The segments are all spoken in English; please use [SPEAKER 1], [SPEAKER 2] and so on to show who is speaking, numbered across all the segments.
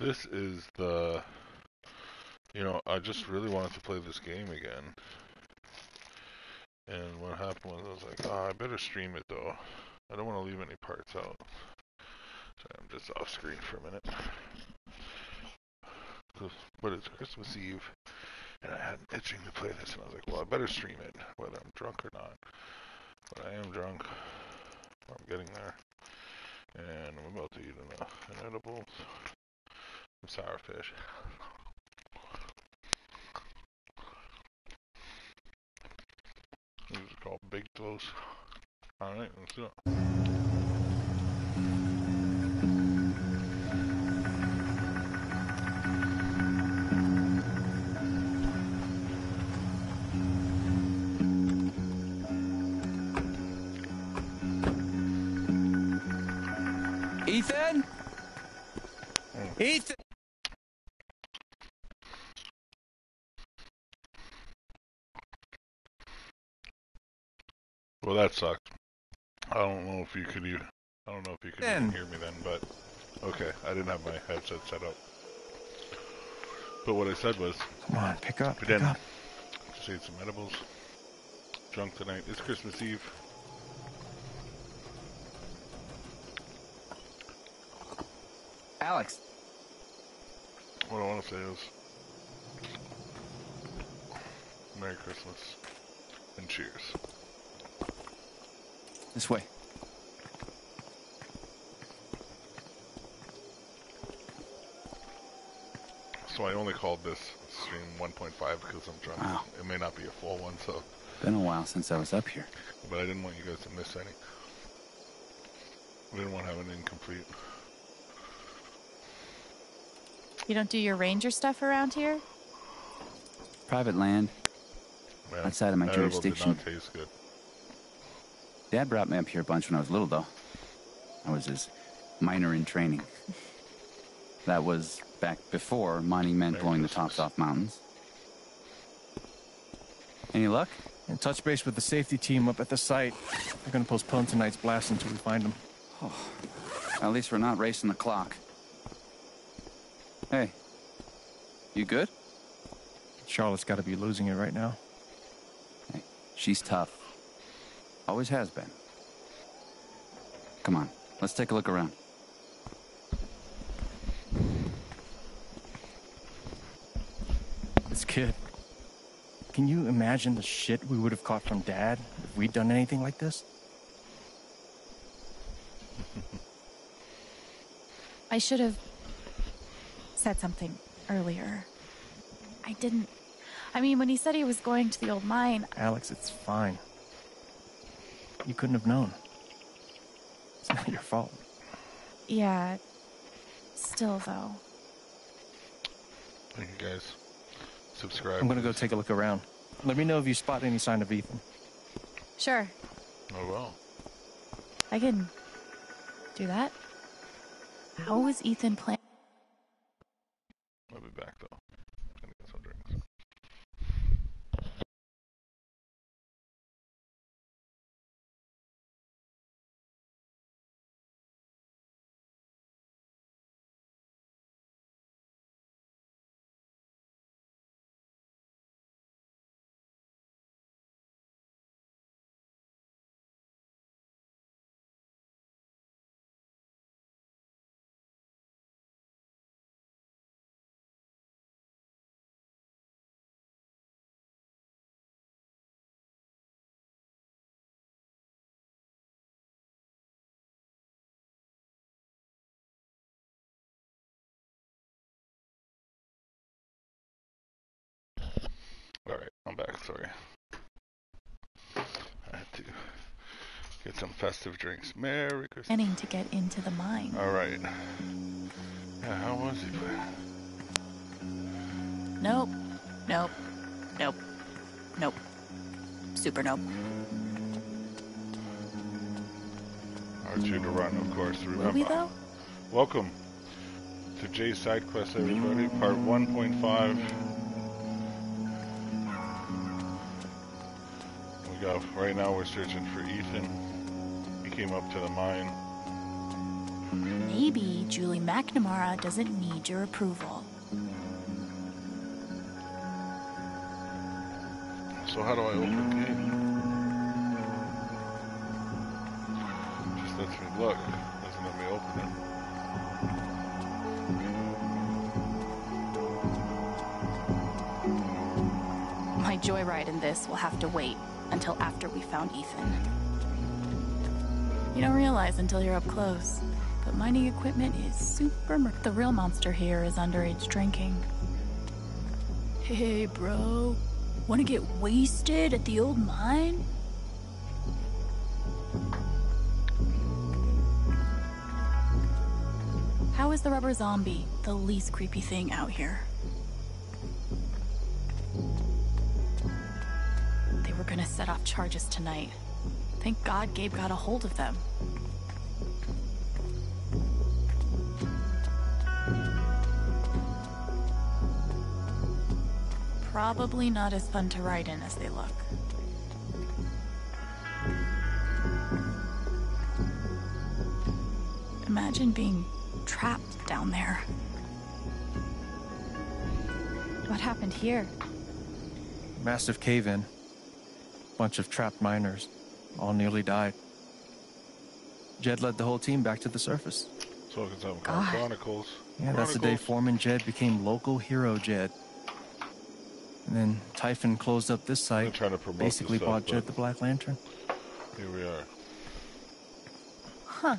[SPEAKER 1] This is the. You know, I just really wanted to play this game again. And what happened was I was like, oh, I better stream it though. I don't want to leave any parts out. So I'm just off screen for a minute. But it's Christmas Eve, and I had an itching to play this, and I was like, well, I better stream it, whether I'm drunk or not. But I am drunk. I'm getting there. And I'm about to eat an, uh, an edible. Sour fish. These are called big toes. Alright, let's do it.
[SPEAKER 2] Ethan? Hmm. Ethan?
[SPEAKER 1] Well, that sucked. I don't know if you could even, I don't know if you could even hear me then, but okay, I didn't have my headset set up. But what I said was,
[SPEAKER 2] come on, pick up, pick up.
[SPEAKER 1] Just ate some edibles. Drunk tonight. It's Christmas Eve.
[SPEAKER 2] Alex.
[SPEAKER 1] What I want to say is, Merry Christmas and cheers.
[SPEAKER 2] This way.
[SPEAKER 1] So I only called this stream 1.5 because I'm drunk.
[SPEAKER 2] Wow.
[SPEAKER 1] It may not be a full one, so.
[SPEAKER 2] Been a while since I was up here.
[SPEAKER 1] But I didn't want you guys to miss any. We didn't want to have an incomplete.
[SPEAKER 3] You don't do your ranger stuff around here?
[SPEAKER 2] Private land.
[SPEAKER 1] Man,
[SPEAKER 2] Outside of my
[SPEAKER 1] edible
[SPEAKER 2] jurisdiction.
[SPEAKER 1] Did not taste good.
[SPEAKER 2] Dad brought me up here a bunch when I was little, though. I was his miner in training. That was back before mining meant
[SPEAKER 1] Merry
[SPEAKER 2] blowing the tops off mountains. Any luck?
[SPEAKER 4] In touch base with the safety team up at the site. They're gonna postpone tonight's blast until we find them.
[SPEAKER 2] Oh, At least we're not racing the clock. Hey, you good?
[SPEAKER 4] Charlotte's gotta be losing it right now.
[SPEAKER 2] Hey, she's tough. Always has been. Come on, let's take a look around.
[SPEAKER 4] This kid. Can you imagine the shit we would have caught from Dad if we'd done anything like this?
[SPEAKER 3] I should have said something earlier. I didn't. I mean, when he said he was going to the old mine,
[SPEAKER 4] Alex, it's fine. You couldn't have known. It's not your fault.
[SPEAKER 3] yeah. Still, though.
[SPEAKER 1] Thank you guys. Subscribe.
[SPEAKER 4] I'm gonna go take a look around. Let me know if you spot any sign of Ethan.
[SPEAKER 3] Sure,
[SPEAKER 1] Oh well.
[SPEAKER 3] I can do that. How was Ethan plan?
[SPEAKER 1] All right, I'm back. Sorry. I had to get some festive drinks. Merry Christmas.
[SPEAKER 3] Planning to get into the mine.
[SPEAKER 1] All right. Yeah, how was he?
[SPEAKER 3] Nope. Nope. Nope. Nope. Super nope.
[SPEAKER 1] R2 to run, of course. Remember.
[SPEAKER 3] Will we though?
[SPEAKER 1] Welcome to Jay's Side Quest, everybody. Part 1.5. We right now we're searching for Ethan. He came up to the mine.
[SPEAKER 3] maybe Julie McNamara doesn't need your approval.
[SPEAKER 1] So how do I open the gate? Just lets me look. Doesn't let me open it.
[SPEAKER 3] My joyride in this will have to wait until after we found Ethan. You don't realize until you're up close, but mining equipment is super. The real monster here is underage drinking. Hey, bro, wanna get wasted at the old mine? How is the rubber zombie the least creepy thing out here? Charges tonight. Thank God Gabe got a hold of them. Probably not as fun to ride in as they look. Imagine being trapped down there. What happened here?
[SPEAKER 4] Massive cave in. Bunch of trapped miners. All nearly died. Jed led the whole team back to the surface.
[SPEAKER 1] So I can tell
[SPEAKER 3] God.
[SPEAKER 1] Chronicles.
[SPEAKER 4] Yeah, that's the day Foreman Jed became local hero Jed. And then Typhon closed up this site,
[SPEAKER 1] trying to promote
[SPEAKER 4] basically
[SPEAKER 1] this
[SPEAKER 4] bought Jed the Black Lantern.
[SPEAKER 1] Here we are.
[SPEAKER 3] Huh.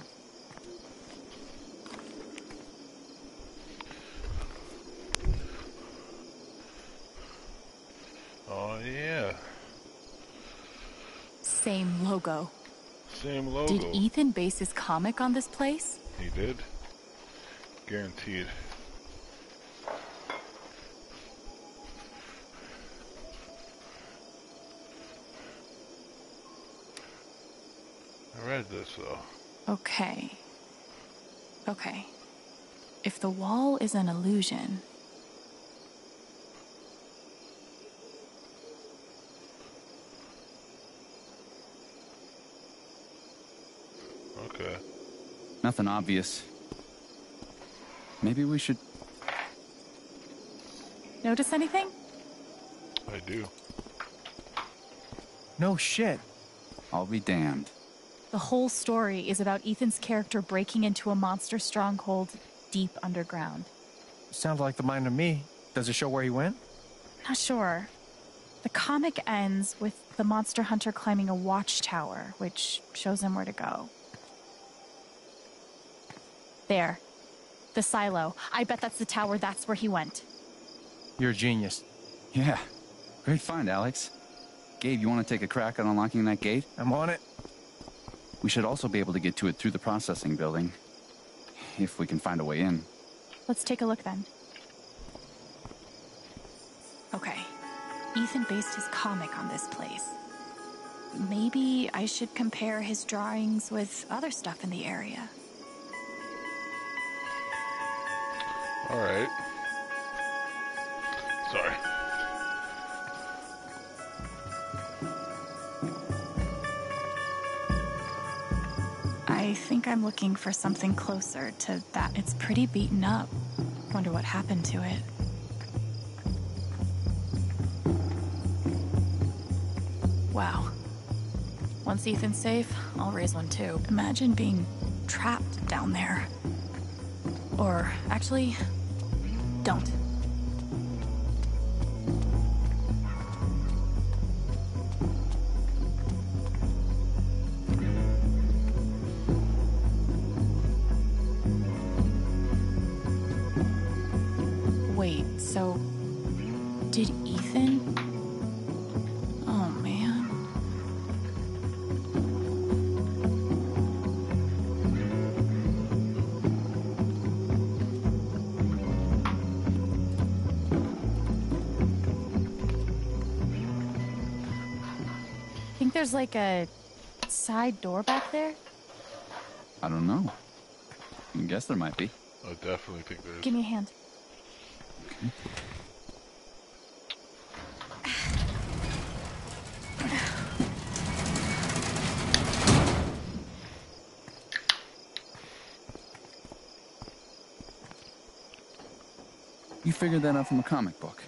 [SPEAKER 1] Oh yeah,
[SPEAKER 3] Same logo.
[SPEAKER 1] same logo.
[SPEAKER 3] Did Ethan base his comic on this place?
[SPEAKER 1] He did. Guaranteed. I read this though.
[SPEAKER 3] Okay. Okay. If the wall is an illusion,
[SPEAKER 1] Okay.
[SPEAKER 2] Nothing obvious. Maybe we should.
[SPEAKER 3] notice anything?
[SPEAKER 1] I do.
[SPEAKER 4] No shit.
[SPEAKER 2] I'll be damned.
[SPEAKER 3] The whole story is about Ethan's character breaking into a monster stronghold deep underground.
[SPEAKER 4] Sounds like the mind of me. Does it show where he went?
[SPEAKER 3] Not sure. The comic ends with the monster hunter climbing a watchtower, which shows him where to go. There. The silo. I bet that's the tower. That's where he went.
[SPEAKER 4] You're a genius.
[SPEAKER 2] Yeah. Great find, Alex. Gabe, you want to take a crack at unlocking that gate?
[SPEAKER 4] I'm on it.
[SPEAKER 2] We should also be able to get to it through the processing building. If we can find a way in.
[SPEAKER 3] Let's take a look then. Okay. Ethan based his comic on this place. Maybe I should compare his drawings with other stuff in the area.
[SPEAKER 1] All right. Sorry.
[SPEAKER 3] I think I'm looking for something closer to that. It's pretty beaten up. Wonder what happened to it. Wow. Once Ethan's safe, I'll raise one too. Imagine being trapped down there. Or actually, don't. there's like a side door back there?
[SPEAKER 2] I don't know. I guess there might be.
[SPEAKER 1] I definitely think there is.
[SPEAKER 3] Give me a hand. Okay.
[SPEAKER 2] You figured that out from a comic book.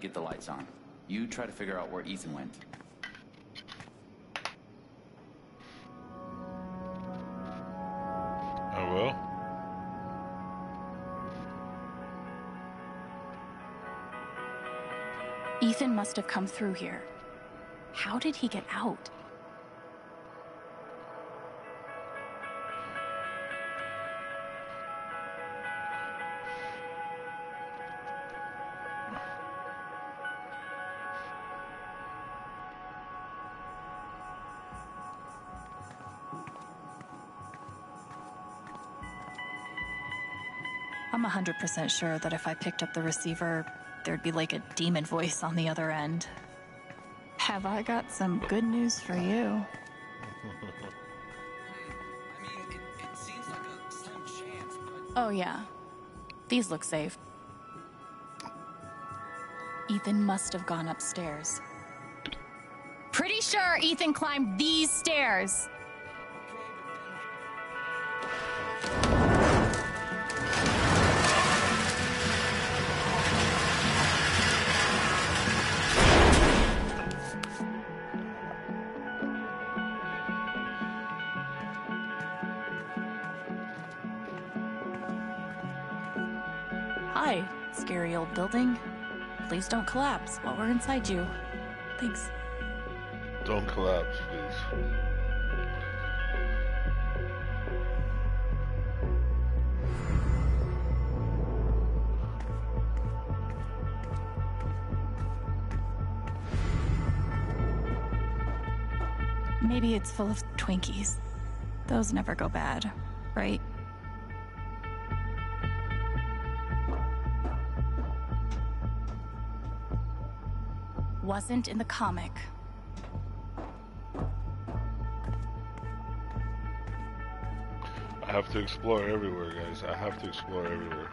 [SPEAKER 2] To get the lights on. You try to figure out where Ethan went.
[SPEAKER 1] I will.
[SPEAKER 3] Ethan must have come through here. How did he get out? 100% sure that if I picked up the receiver, there'd be like a demon voice on the other end. Have I got some good news for you?
[SPEAKER 2] I mean, it, it seems like a slim chance, but.
[SPEAKER 3] Oh, yeah. These look safe. Ethan must have gone upstairs. Pretty sure Ethan climbed these stairs. Please don't collapse while we're inside you. Thanks.
[SPEAKER 1] Don't collapse, please.
[SPEAKER 3] Maybe it's full of Twinkies. Those never go bad, right? In the comic.
[SPEAKER 1] I have to explore everywhere, guys. I have to explore everywhere.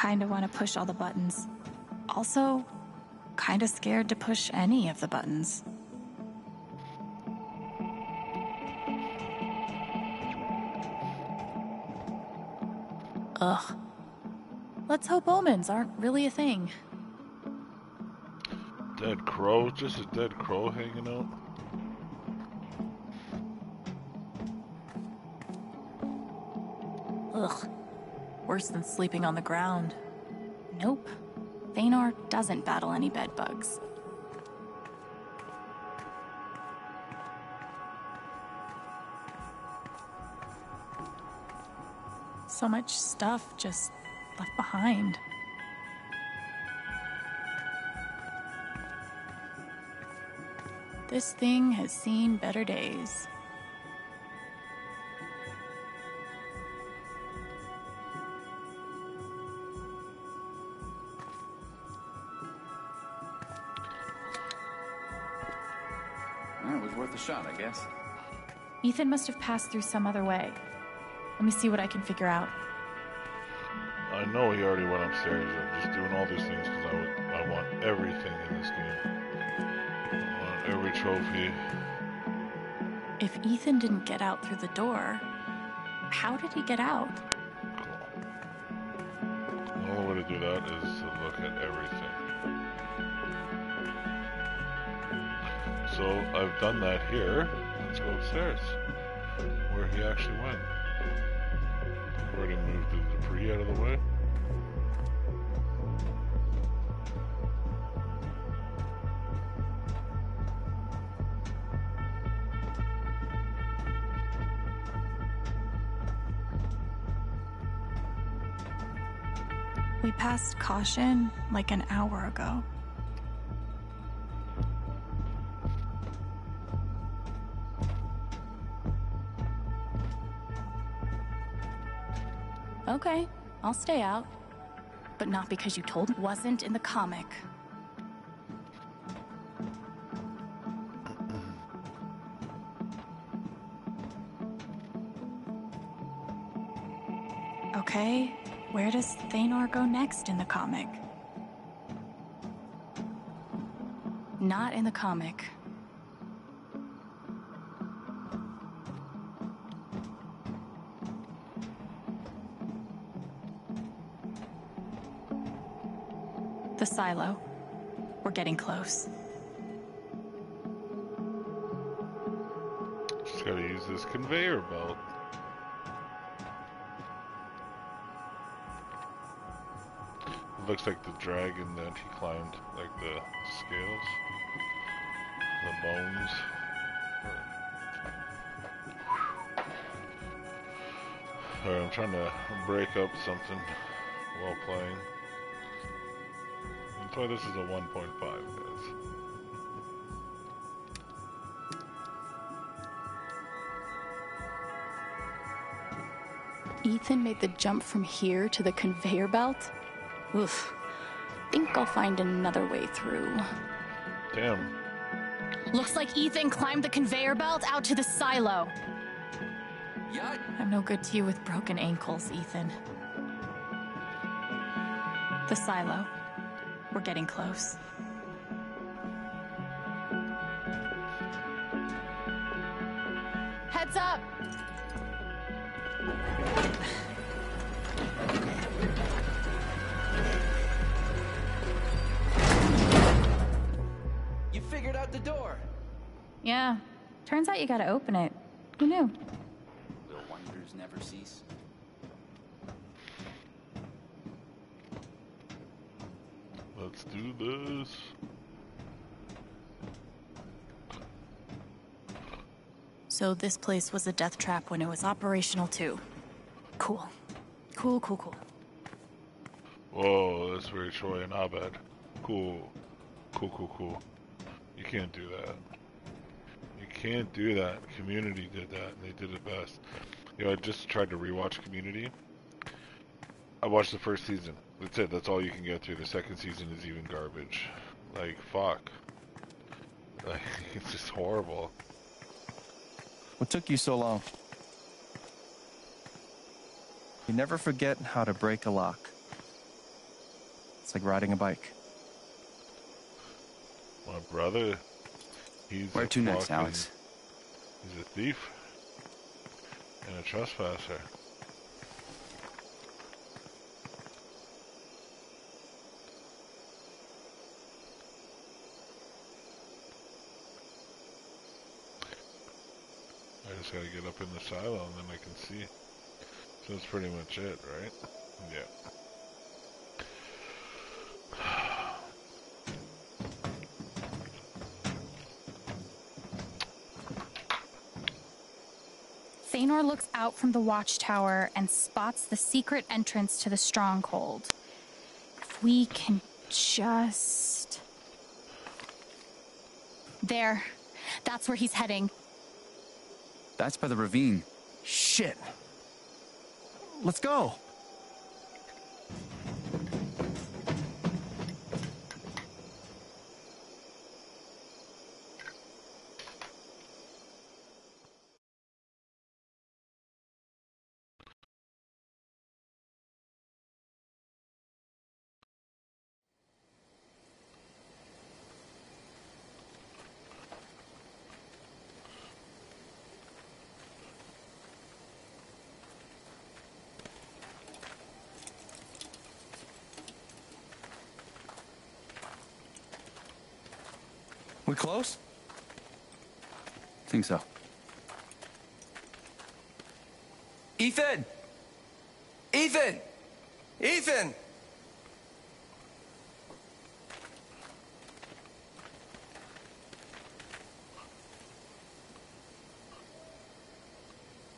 [SPEAKER 3] Kinda want to push all the buttons. Also, kinda scared to push any of the buttons. Ugh. Let's hope omens aren't really a thing.
[SPEAKER 1] Dead crow? Just a dead crow hanging out?
[SPEAKER 3] Ugh. Worse than sleeping on the ground. Nope. Thanor doesn't battle any bedbugs. So much stuff just left behind. This thing has seen better days.
[SPEAKER 2] It was worth a shot, I guess.
[SPEAKER 3] Ethan must have passed through some other way. Let me see what I can figure out.
[SPEAKER 1] I know he already went upstairs. I'm just doing all these things because I, would- I want everything in this game. I want every trophy.
[SPEAKER 3] If Ethan didn't get out through the door, how did he get out?
[SPEAKER 1] Cool. The only way to do that is to look at everything. So I've done that here. Let's go upstairs. Where he actually went.
[SPEAKER 3] Passed caution like an hour ago. Okay, I'll stay out. But not because you told me. Wasn't in the comic. Okay, where does Thanor go next in the comic? Not in the comic. The silo. We're getting close.
[SPEAKER 1] Just gotta use this conveyor belt. Looks like the dragon that he climbed, like the scales, the bones. I'm trying to break up something while playing. That's why this is a 1.5, guys.
[SPEAKER 3] Ethan made the jump from here to the conveyor belt? Oof. Think I'll find another way through.
[SPEAKER 1] Damn.
[SPEAKER 3] Looks like Ethan climbed the conveyor belt out to the silo.
[SPEAKER 2] Yeah.
[SPEAKER 3] I'm no good to you with broken ankles, Ethan. The silo. We're getting close. Heads up!
[SPEAKER 5] The door.
[SPEAKER 3] Yeah. Turns out you gotta open it. Who knew?
[SPEAKER 2] The wonders never cease.
[SPEAKER 1] Let's do this.
[SPEAKER 3] So this place was a death trap when it was operational too. Cool. Cool, cool, cool.
[SPEAKER 1] Whoa, that's very Troy and Abed. Cool. Cool, cool, cool. Can't do that. You can't do that. Community did that, and they did it best. You know, I just tried to rewatch Community. I watched the first season. That's it. That's all you can get through. The second season is even garbage. Like, fuck. Like, it's just horrible.
[SPEAKER 4] What took you so long? You never forget how to break a lock. It's like riding a bike.
[SPEAKER 1] My brother, he's
[SPEAKER 2] Where to next, Alex?
[SPEAKER 1] He's a thief and a trespasser. I just gotta get up in the silo and then I can see. So that's pretty much it, right? Yeah.
[SPEAKER 3] Thanor looks out from the watchtower and spots the secret entrance to the stronghold. If we can just. There. That's where he's heading.
[SPEAKER 2] That's by the ravine.
[SPEAKER 4] Shit. Let's go. Close?
[SPEAKER 2] Think so.
[SPEAKER 5] Ethan! Ethan! Ethan!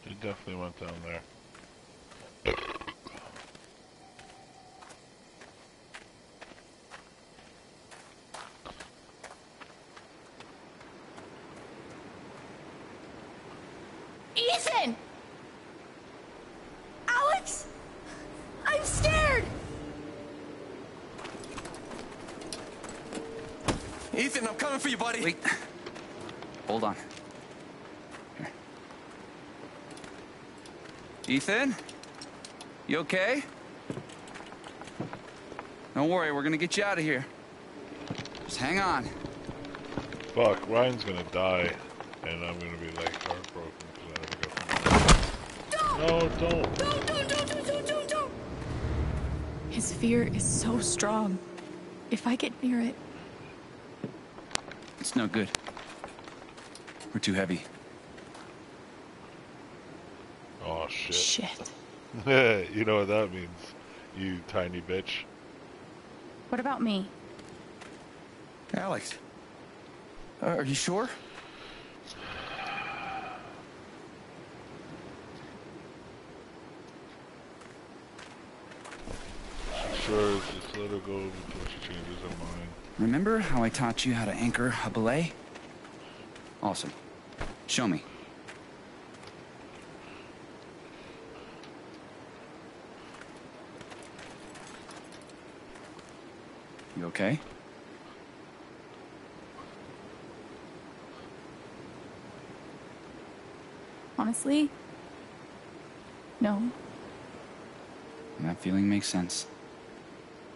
[SPEAKER 1] He definitely went down there.
[SPEAKER 3] Ethan! Alex! I'm scared!
[SPEAKER 5] Ethan, I'm coming for you, buddy.
[SPEAKER 2] Wait. Hold on. Here. Ethan? You okay? Don't worry, we're gonna get you out of here. Just hang on.
[SPEAKER 1] Fuck, Ryan's gonna die, and I'm gonna be like heartbroken because I never got No, don't.
[SPEAKER 3] Don't, don't, don't, don't, don't, don't, don't. His fear is so strong. If I get near it,
[SPEAKER 2] It's no good. We're too heavy.
[SPEAKER 1] Oh shit.
[SPEAKER 3] shit.
[SPEAKER 1] you know what that means, you tiny bitch.
[SPEAKER 3] What about me?
[SPEAKER 4] Alex. Uh, are you sure?
[SPEAKER 1] Sure, just let her go before she changes her mind.
[SPEAKER 2] Remember how I taught you how to anchor a belay? Awesome. Show me. You okay?
[SPEAKER 3] Honestly? No.
[SPEAKER 2] That feeling makes sense.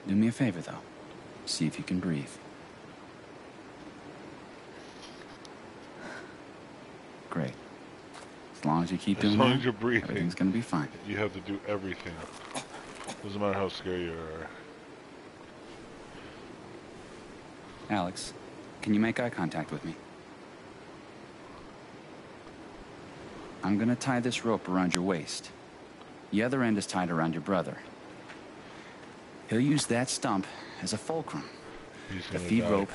[SPEAKER 2] Do me a favor, though. See if you can breathe. Great. As long as you keep
[SPEAKER 1] As
[SPEAKER 2] doing
[SPEAKER 1] long
[SPEAKER 2] that,
[SPEAKER 1] as you're breathing.
[SPEAKER 2] everything's gonna be fine.
[SPEAKER 1] You have to do everything. Doesn't matter how scary you are.
[SPEAKER 2] Alex, can you make eye contact with me? I'm gonna tie this rope around your waist. The other end is tied around your brother. He'll use that stump as a fulcrum
[SPEAKER 1] He's
[SPEAKER 2] to
[SPEAKER 1] gonna
[SPEAKER 2] feed
[SPEAKER 1] die.
[SPEAKER 2] rope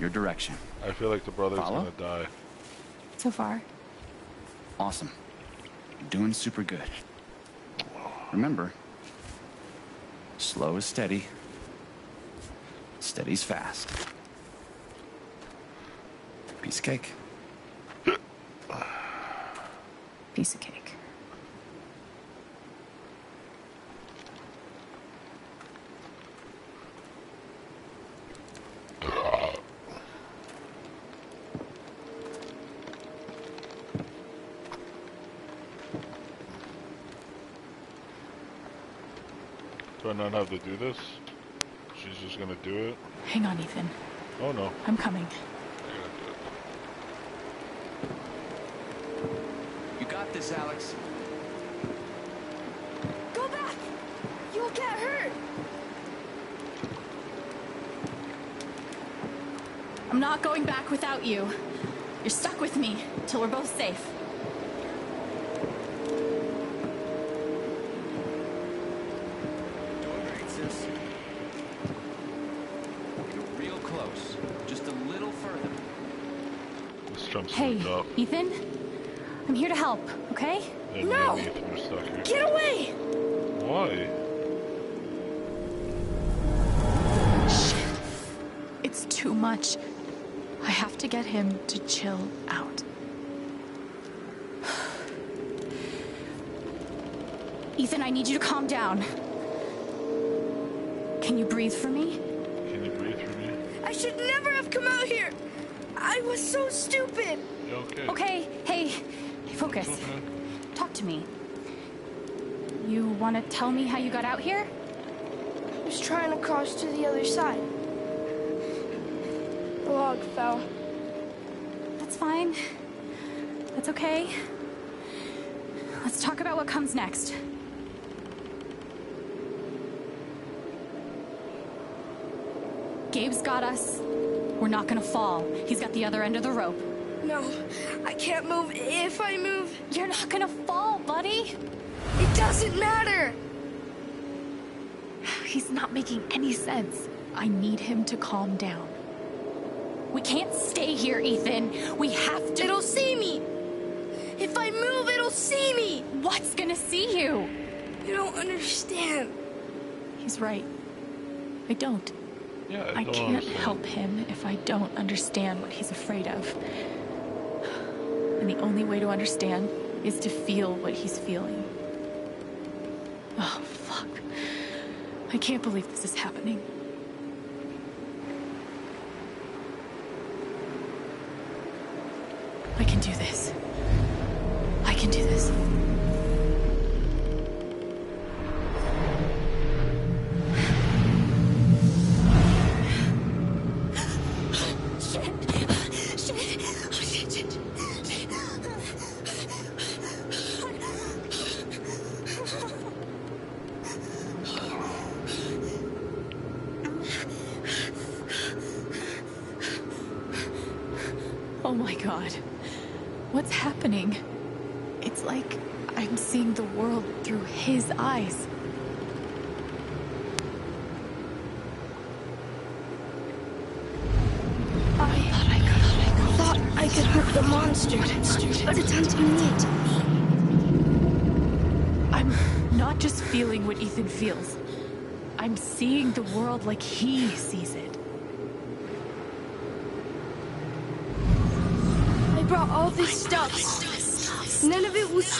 [SPEAKER 2] your direction.
[SPEAKER 1] I feel like the brother's
[SPEAKER 2] Follow?
[SPEAKER 1] gonna die.
[SPEAKER 3] So far.
[SPEAKER 2] Awesome. You're doing super good. Remember, slow is steady, steady's fast. Piece of cake.
[SPEAKER 3] Piece of cake.
[SPEAKER 1] Not have to do this? She's just gonna do it?
[SPEAKER 3] Hang on, Ethan.
[SPEAKER 1] Oh no.
[SPEAKER 3] I'm coming.
[SPEAKER 2] You got this, Alex.
[SPEAKER 6] Go back! You'll get hurt!
[SPEAKER 3] I'm not going back without you. You're stuck with me till we're both safe.
[SPEAKER 1] Jump's
[SPEAKER 3] Hey,
[SPEAKER 1] up.
[SPEAKER 3] Ethan. I'm here to help, okay?
[SPEAKER 1] And
[SPEAKER 6] No!
[SPEAKER 1] me and Ethan are stuck here.
[SPEAKER 6] Get away!
[SPEAKER 1] Why?
[SPEAKER 3] It's too much. I have to get him to chill out. Ethan, I need you to calm down. Can you breathe for me?
[SPEAKER 6] Was so stupid!
[SPEAKER 1] You okay?
[SPEAKER 3] Okay, hey, hey, focus.
[SPEAKER 1] Okay.
[SPEAKER 3] Talk to me. You want to tell me how you got out here?
[SPEAKER 6] I was trying to cross to the other side. The log fell.
[SPEAKER 3] That's fine. That's okay. Let's talk about what comes next. Gabe's got us. We're not gonna fall. He's got the other end of the rope.
[SPEAKER 6] No, I can't move. If I move,
[SPEAKER 3] You're not gonna fall, buddy.
[SPEAKER 6] it doesn't matter!
[SPEAKER 3] He's not making any sense. I need him to calm down. We can't stay here, Ethan. We have to.
[SPEAKER 6] It'll see me! If I move, it'll see me!
[SPEAKER 3] What's gonna see you?
[SPEAKER 6] You don't understand.
[SPEAKER 3] He's right. I don't.
[SPEAKER 1] Yeah,
[SPEAKER 3] I can't
[SPEAKER 1] understand.
[SPEAKER 3] help him if I don't understand what he's afraid of. And the only way to understand is to feel what he's feeling. Oh, fuck. I can't believe this is happening. I can do this.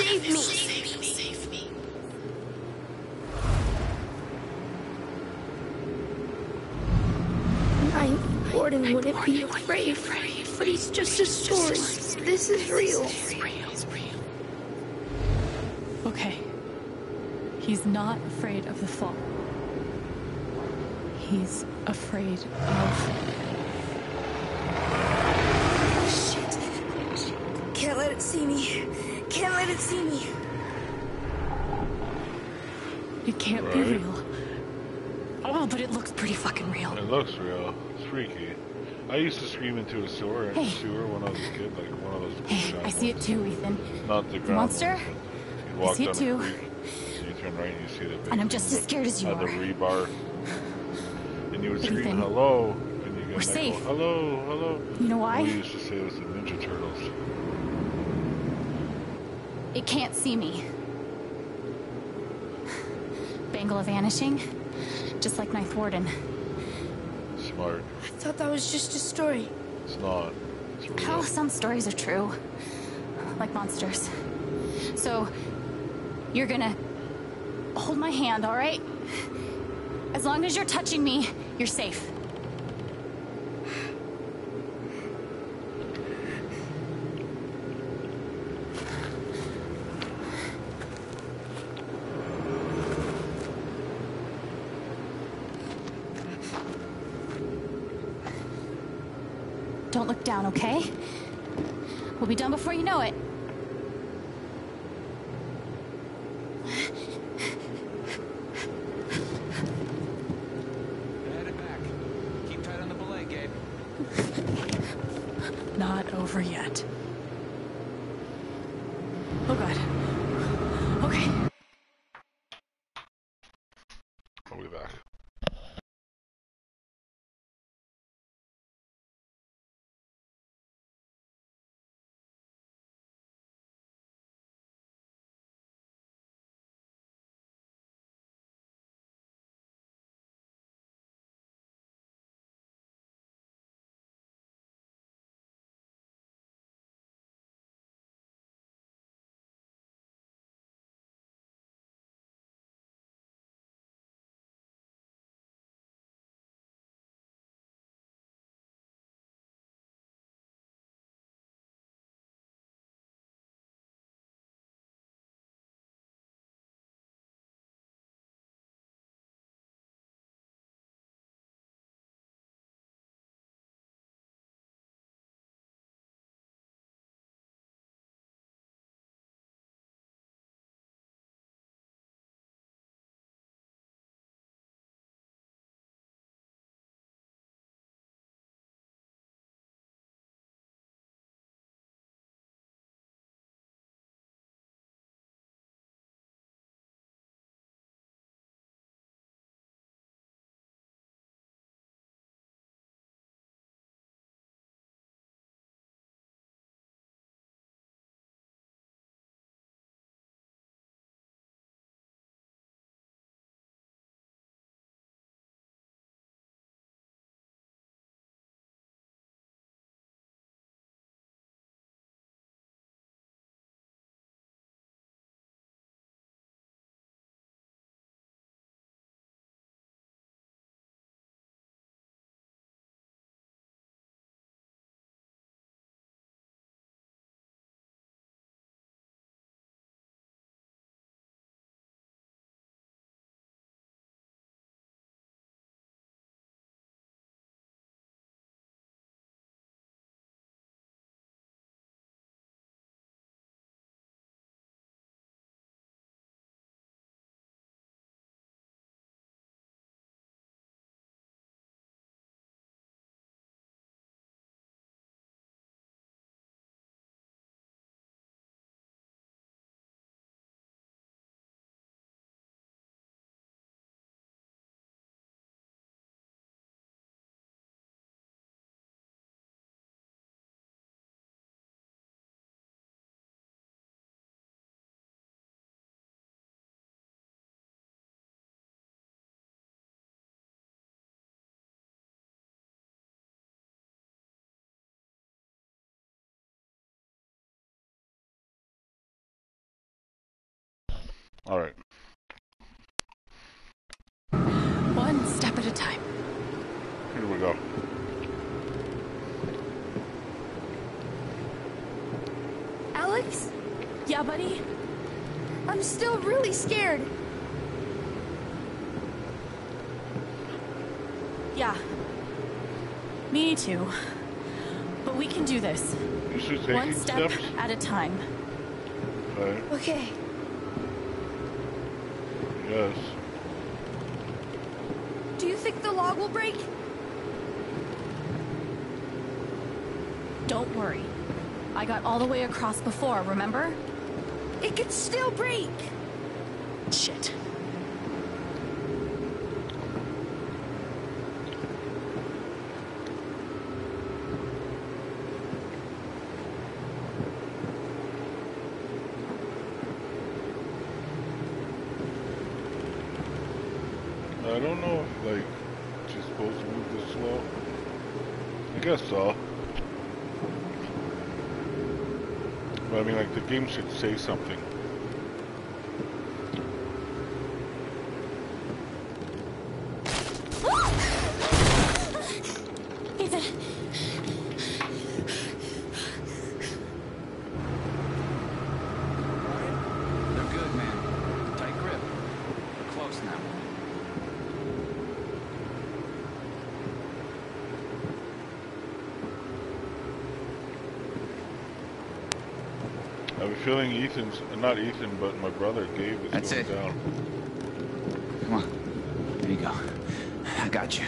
[SPEAKER 7] Save me. Warden wouldn't be afraid, but he's just a story. This is real.
[SPEAKER 3] Okay. He's not afraid of the fall. He's afraid of.
[SPEAKER 7] Shit. Can't let it see me. Can't let it see me.
[SPEAKER 3] It can't be real. Oh, but it looks pretty fucking real.
[SPEAKER 1] It looks real. It's freaky. I used to scream into a sewer
[SPEAKER 3] Hey.
[SPEAKER 1] sewer when I was a kid, like one of those.
[SPEAKER 3] Hey, I see it too, Ethan.
[SPEAKER 1] Not the ground.
[SPEAKER 3] monster? I see it too.
[SPEAKER 1] creek, you turn right and you see the big
[SPEAKER 3] And I'm just as scared as you
[SPEAKER 1] had
[SPEAKER 3] are.
[SPEAKER 1] the rebar. And you would scream
[SPEAKER 3] Ethan,
[SPEAKER 1] hello, and you get
[SPEAKER 3] we're safe.
[SPEAKER 1] hello, hello.
[SPEAKER 3] You know why?
[SPEAKER 1] We used to say it was the Ninja Turtles.
[SPEAKER 3] It can't see me. Bangle of vanishing, just like Ninth Warden.
[SPEAKER 1] Smart.
[SPEAKER 7] I thought that was just a story.
[SPEAKER 1] It's not. It's real.
[SPEAKER 3] Oh, some stories are true, like monsters. So, you're gonna hold my hand, all right? As long as you're touching me, you're safe. Don't look down, okay? We'll be done before you know it.
[SPEAKER 1] All right.
[SPEAKER 3] One step at a time.
[SPEAKER 1] Here we go.
[SPEAKER 6] Alex,
[SPEAKER 3] Yeah, buddy?
[SPEAKER 6] I'm still really scared.
[SPEAKER 3] Yeah. Me too. But we can do this.
[SPEAKER 1] You should take
[SPEAKER 3] One step
[SPEAKER 1] steps.
[SPEAKER 3] at a time.
[SPEAKER 1] Okay.
[SPEAKER 6] Okay, Do you think the log will break?
[SPEAKER 3] Don't worry. I got all the way across before, remember?
[SPEAKER 6] It could still break.
[SPEAKER 3] Shit.
[SPEAKER 1] I don't know if like she's supposed to move this slow. I guess so. Game should say something.
[SPEAKER 3] Ethan!
[SPEAKER 2] They're good, man. Tight grip. We're close now.
[SPEAKER 1] I have a feeling Ethan's not Ethan, but my brother Gabe is
[SPEAKER 2] That's
[SPEAKER 1] going
[SPEAKER 2] it.
[SPEAKER 1] down.
[SPEAKER 2] Come on. There you go. I got you.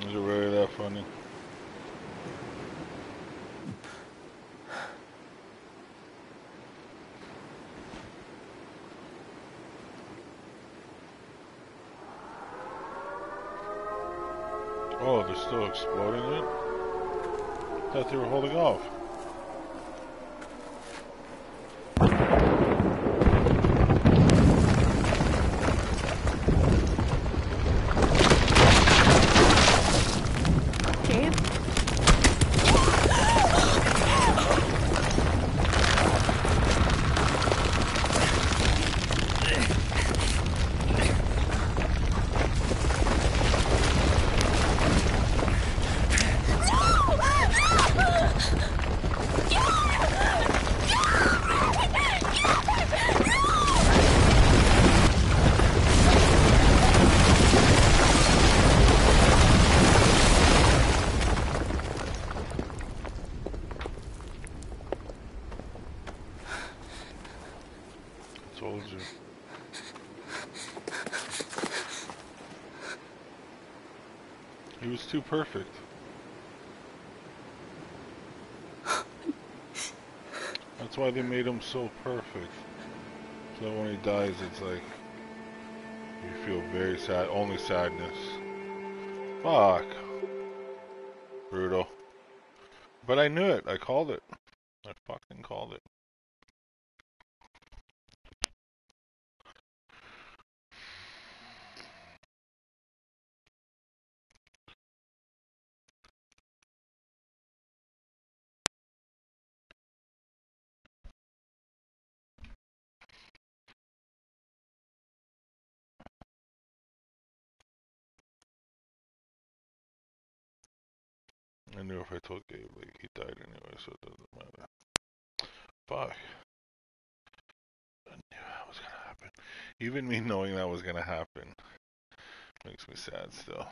[SPEAKER 1] Is it really that funny? Oh, they're still exploding it? thought they were holding off.
[SPEAKER 3] Gabe?
[SPEAKER 1] Told you. He was too perfect. That's why they made him so perfect. So when he dies, it's like you feel very sad. Only sadness. Fuck. Brutal. But I knew it. I called it. I knew if I told Gabe, like, he died anyway, so it doesn't matter. Fuck. I knew that was gonna happen. Even me knowing that was gonna happen makes me sad still.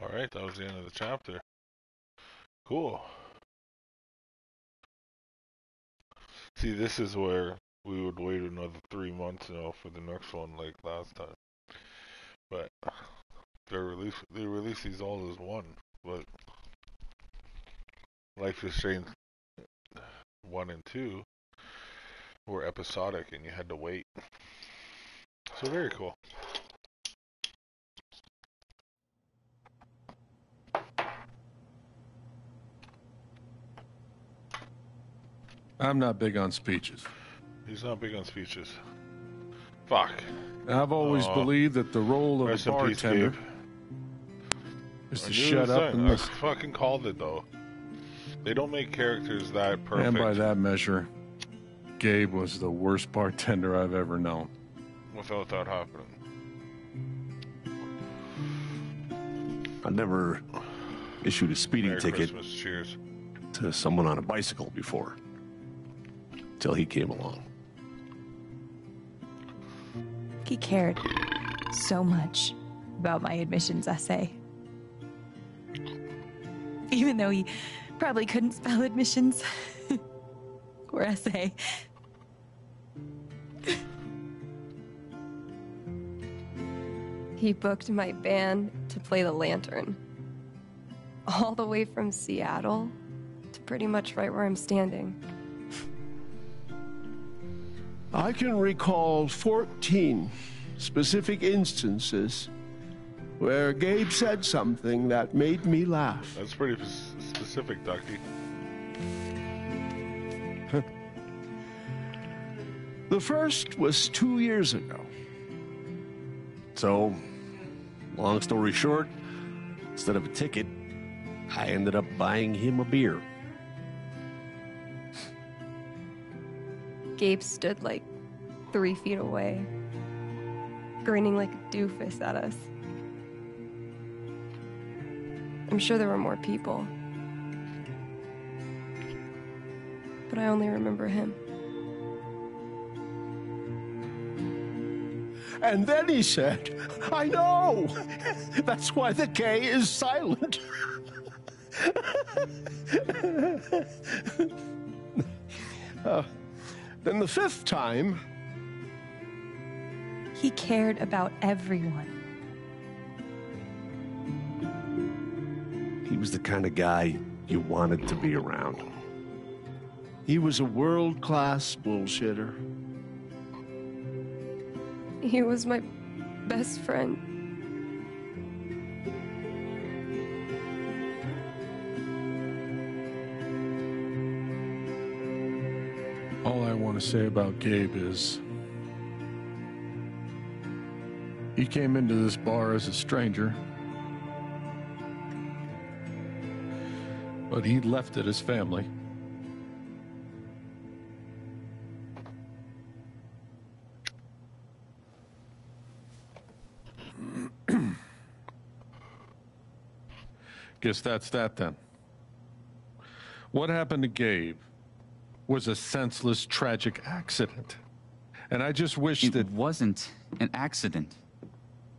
[SPEAKER 1] All right, that was the end of the chapter. Cool. See, this is where we would wait another three months, you know, for the next one, like last time. But they release they release these all as one. But Life is Strange one and two were episodic, and you had to wait. So very cool.
[SPEAKER 8] I'm not big on speeches.
[SPEAKER 1] He's not big on speeches. Fuck.
[SPEAKER 8] I've always
[SPEAKER 1] Aw.
[SPEAKER 8] believed that the role of
[SPEAKER 1] Rest
[SPEAKER 8] a
[SPEAKER 1] in peace,
[SPEAKER 8] bartender is to shut up
[SPEAKER 1] that.
[SPEAKER 8] and
[SPEAKER 1] I
[SPEAKER 8] listen.
[SPEAKER 1] fucking called it though. They don't make characters that perfect.
[SPEAKER 8] And by that measure, Gabe was the worst bartender I've ever known.
[SPEAKER 1] without that happening.
[SPEAKER 9] I never issued a speeding
[SPEAKER 1] Merry
[SPEAKER 9] ticket
[SPEAKER 1] Christmas. Cheers.
[SPEAKER 9] to someone on a bicycle before. Till he came along.
[SPEAKER 3] He cared so much about my admissions essay. Even though he probably couldn't spell admissions or essay.
[SPEAKER 6] He booked my band to play the lantern. All the way from Seattle to pretty much right where I'm standing.
[SPEAKER 10] I can recall 14 specific instances where Gabe said something that made me laugh.
[SPEAKER 1] That's pretty s- specific, Ducky.
[SPEAKER 10] The first was two years ago.
[SPEAKER 9] So, long story short, instead of a ticket, I ended up buying him a beer.
[SPEAKER 6] Gabe stood like three feet away, grinning like a doofus at us. I'm sure there were more people. But I only remember him.
[SPEAKER 10] And then he said, I know! That's why the K is silent. Uh, then the fifth time,
[SPEAKER 3] He cared about everyone.
[SPEAKER 9] He was the kind of guy you wanted to be around.
[SPEAKER 10] he was a world class bullshitter.
[SPEAKER 6] He was my best friend.
[SPEAKER 8] To say about Gabe is he came into this bar as a stranger, but he left it as family. Guess that's that then. What happened to Gabe was a senseless, tragic accident. And I just wish
[SPEAKER 2] It
[SPEAKER 8] that,
[SPEAKER 2] wasn't an accident.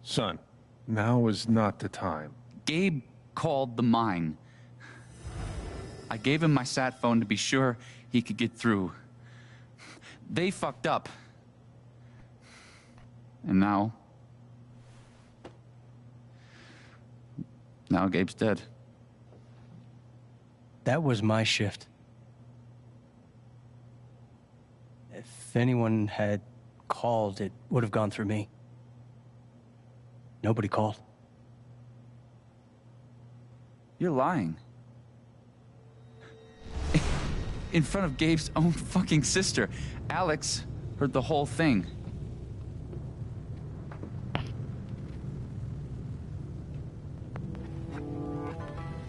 [SPEAKER 8] son, now is not the time.
[SPEAKER 2] Gabe called the mine. I gave him my sat phone to be sure he could get through. They fucked up. And now. Now Gabe's dead.
[SPEAKER 11] That was my shift. If anyone had called, it would have gone through me. Nobody called.
[SPEAKER 2] You're lying. In front of Gabe's own fucking sister. Alex heard the whole thing.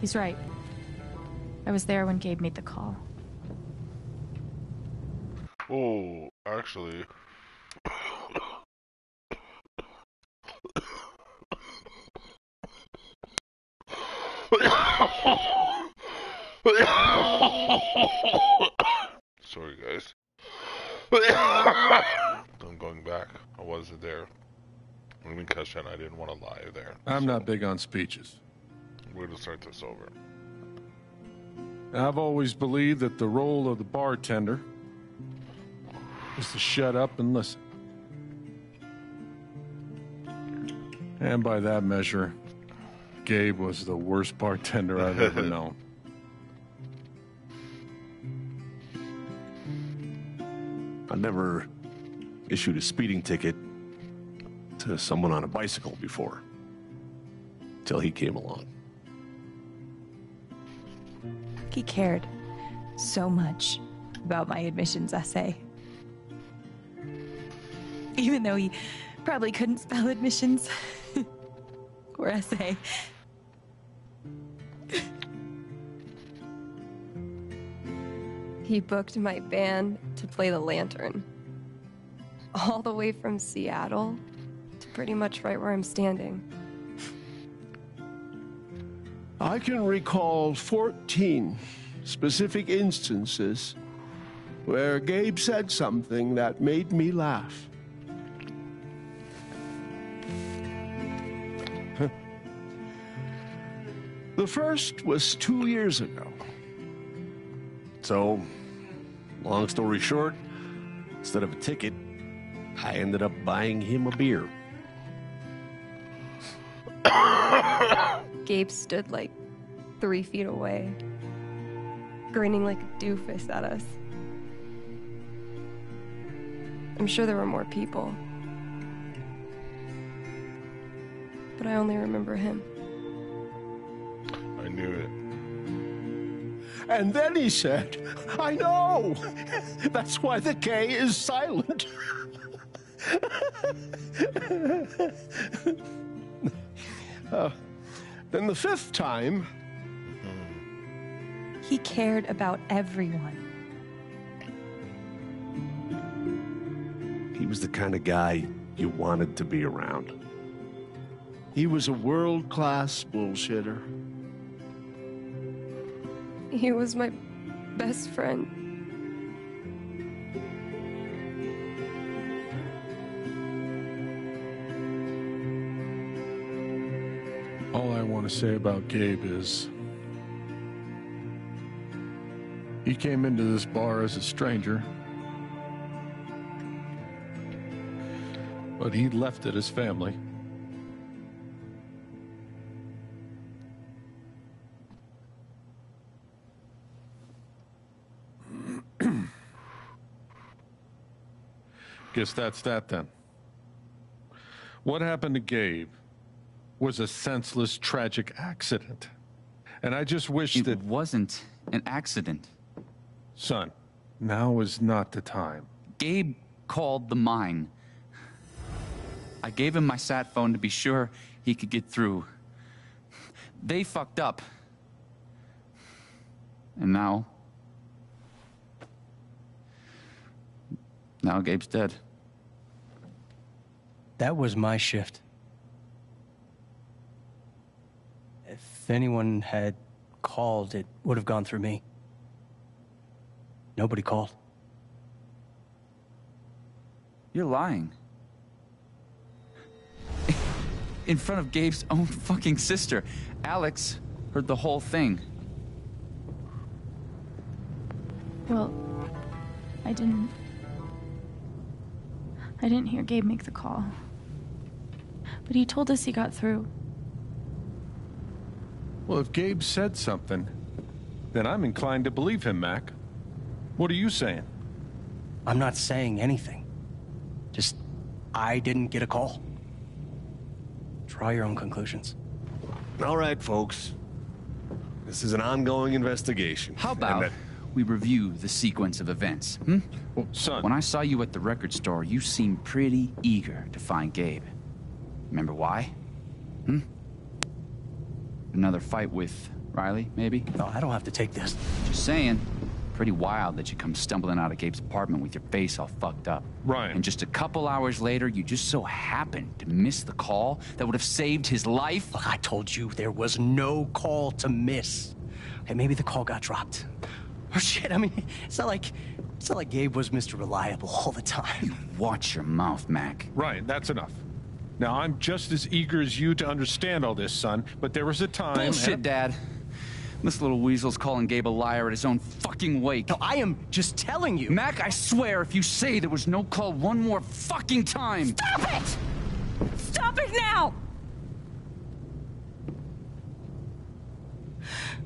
[SPEAKER 3] He's right. I was there when Gabe made the call.
[SPEAKER 1] Oh, actually. Sorry, guys. I'm going back. I wasn't there. I didn't catch that. I didn't want to lie there.
[SPEAKER 8] I'm
[SPEAKER 1] so-
[SPEAKER 8] not big on speeches.
[SPEAKER 1] We're going to start this over.
[SPEAKER 8] I've always believed that the role of the bartender is to shut up and listen. And by that measure, Gabe was the worst bartender I've ever known.
[SPEAKER 9] I never issued a speeding ticket to someone on a bicycle before. Till he came along.
[SPEAKER 12] He cared so much about my admissions essay. Even though he probably couldn't spell admissions or essay.
[SPEAKER 6] He booked my band to play the lantern. All the way from Seattle to pretty much right where I'm standing.
[SPEAKER 10] I can recall 14 specific instances where Gabe said something that made me laugh. The first was two years ago.
[SPEAKER 9] So, long story short, instead of a ticket, I ended up buying him a beer.
[SPEAKER 6] Gabe stood like three feet away, grinning like a doofus at us. I'm sure there were more people. But I only remember him.
[SPEAKER 1] I knew it.
[SPEAKER 10] And then he said, I know! That's why the K is silent. Uh, then the fifth time,
[SPEAKER 12] He cared about everyone.
[SPEAKER 9] He was the kind of guy you wanted to be around.
[SPEAKER 10] he was a world class bullshitter.
[SPEAKER 6] He was my best friend.
[SPEAKER 8] All I want to say about Gabe is he came into this bar as a stranger, but he left it as family. Guess that's that then. What happened to Gabe was a senseless, tragic accident. And I just wish
[SPEAKER 2] It
[SPEAKER 8] that,
[SPEAKER 2] wasn't an accident.
[SPEAKER 8] son, now is not the time.
[SPEAKER 2] Gabe called the mine. I gave him my sat phone to be sure he could get through. They fucked up. And now. Now Gabe's dead.
[SPEAKER 11] That was my shift. If anyone had called, it would have gone through me. Nobody called.
[SPEAKER 2] You're lying. In front of Gabe's own fucking sister. Alex heard the whole thing.
[SPEAKER 3] Well, I didn't. I didn't hear Gabe make the call. But he told us he got through.
[SPEAKER 8] Well, if Gabe said something, then I'm inclined to believe him, Mac. What are you saying?
[SPEAKER 11] I'm not saying anything. Just, I didn't get a call. Draw your own conclusions.
[SPEAKER 9] All right, folks. This is an ongoing investigation.
[SPEAKER 2] How about
[SPEAKER 9] that-
[SPEAKER 2] we review the sequence of events? Hmm?
[SPEAKER 8] Well, son.
[SPEAKER 2] When I saw you at the record store, you seemed pretty eager to find Gabe. Remember why? Hmm? Another fight with Riley, maybe?
[SPEAKER 11] No, I don't have to take this.
[SPEAKER 2] Just saying. Pretty wild that you come stumbling out of Gabe's apartment with your face all fucked up.
[SPEAKER 8] Right.
[SPEAKER 2] And just a couple hours later, you just so happened to miss the call that would have saved his life?
[SPEAKER 11] Look, I told you there was no call to miss. Okay, maybe the call got dropped. Or shit, I mean, it's not like it's not like Gabe was Mr. Reliable all the time.
[SPEAKER 2] You Watch your mouth, Mac.
[SPEAKER 8] Ryan, that's enough. Now, I'm just as eager as you to understand all this, son, but there was a time.
[SPEAKER 2] Bullshit,
[SPEAKER 8] and-
[SPEAKER 2] Dad. This little weasel's calling Gabe a liar at his own fucking wake.
[SPEAKER 11] No, I am just telling you.
[SPEAKER 2] Mac, I swear, if you say there was no call one more fucking time.
[SPEAKER 12] Stop it! Stop it now!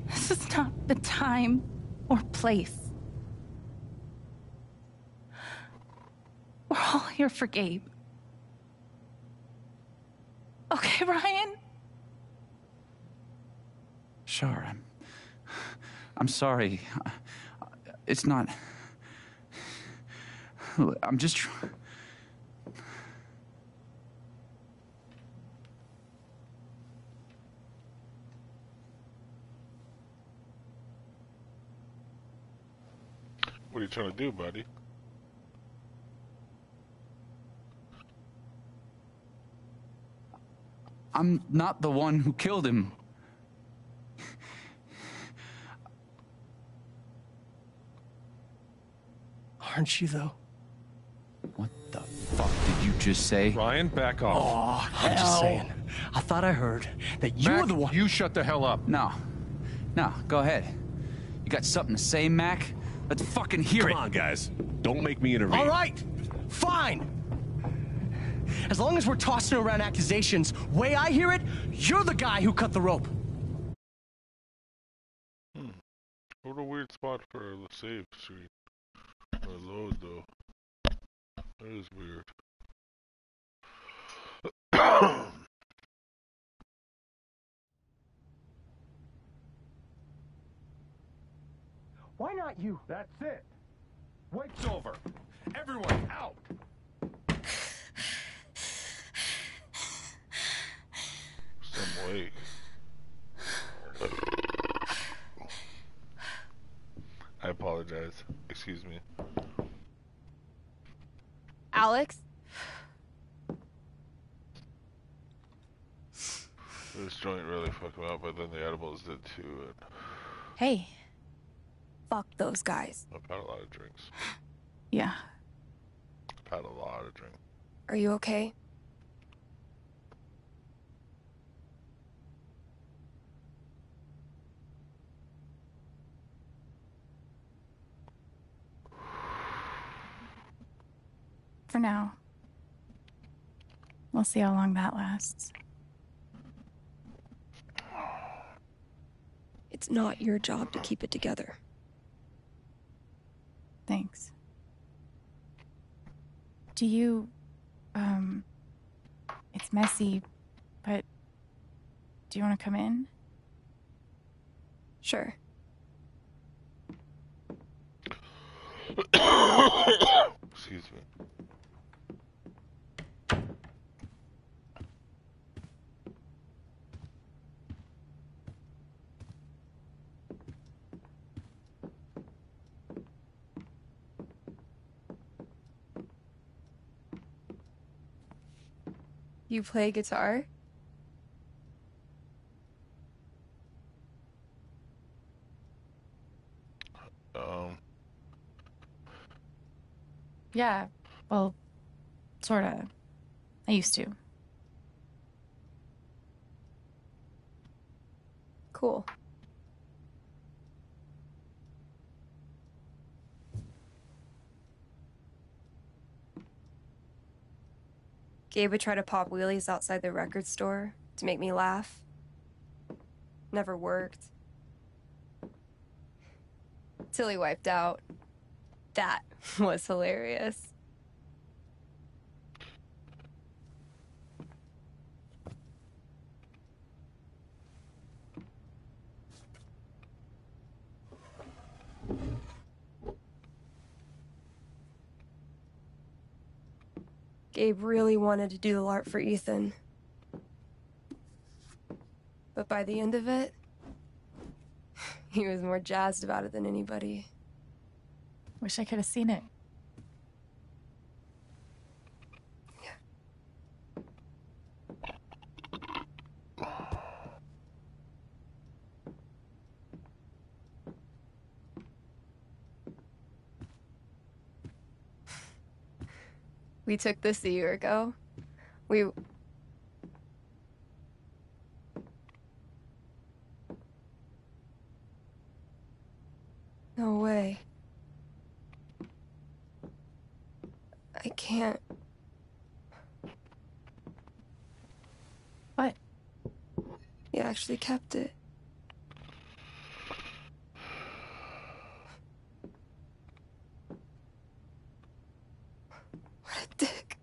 [SPEAKER 12] This is not the time or place. We're all here for Gabe. Okay, Ryan?
[SPEAKER 2] Sure, I'm. I'm sorry. It's not. I'm just. tr-
[SPEAKER 1] What are you trying to do, buddy?
[SPEAKER 2] I'm not the one who killed him.
[SPEAKER 11] Aren't you, though?
[SPEAKER 2] What the fuck did you just say?
[SPEAKER 8] Ryan, back off.
[SPEAKER 11] Oh, I'm just saying. I thought I heard that you
[SPEAKER 8] Mac,
[SPEAKER 11] were the one.
[SPEAKER 8] You shut the hell up.
[SPEAKER 2] No. No, go ahead. You got something to say, Mac? Let's fucking hear
[SPEAKER 9] Come
[SPEAKER 2] it.
[SPEAKER 9] Come on, guys. Don't make me intervene.
[SPEAKER 11] All right, fine. As long as we're tossing around accusations, way I hear it, you're the guy who cut the rope. Hmm.
[SPEAKER 1] What a weird spot for the save screen. Or load though. That is weird.
[SPEAKER 11] Why not you?
[SPEAKER 8] That's it. Wake's over. Everyone out.
[SPEAKER 1] Way. I apologize. Excuse me.
[SPEAKER 6] Alex?
[SPEAKER 1] This joint really fucked me up, but then the edibles did too.
[SPEAKER 3] Hey.
[SPEAKER 6] Fuck those guys.
[SPEAKER 1] I've had a lot of drinks.
[SPEAKER 3] Yeah.
[SPEAKER 1] I've had a lot of drinks.
[SPEAKER 6] Are you okay?
[SPEAKER 3] For now. We'll see how long that lasts.
[SPEAKER 6] It's not your job to keep it together.
[SPEAKER 3] Thanks. Do you, um, it's messy, but do you want to come in?
[SPEAKER 6] Sure.
[SPEAKER 1] Excuse me.
[SPEAKER 6] You play guitar?
[SPEAKER 1] Um,
[SPEAKER 3] Yeah, well, sorta. I used to.
[SPEAKER 6] Cool. Gabe would try to pop wheelies outside the record store to make me laugh. Never worked. Till he wiped out. That was hilarious. Gabe really wanted to do the LARP for Ethan. But by the end of it, he was more jazzed about it than anybody.
[SPEAKER 3] Wish I could have seen it.
[SPEAKER 6] We took this a year ago. We... No way. I can't...
[SPEAKER 3] What?
[SPEAKER 6] You actually kept it. Dick.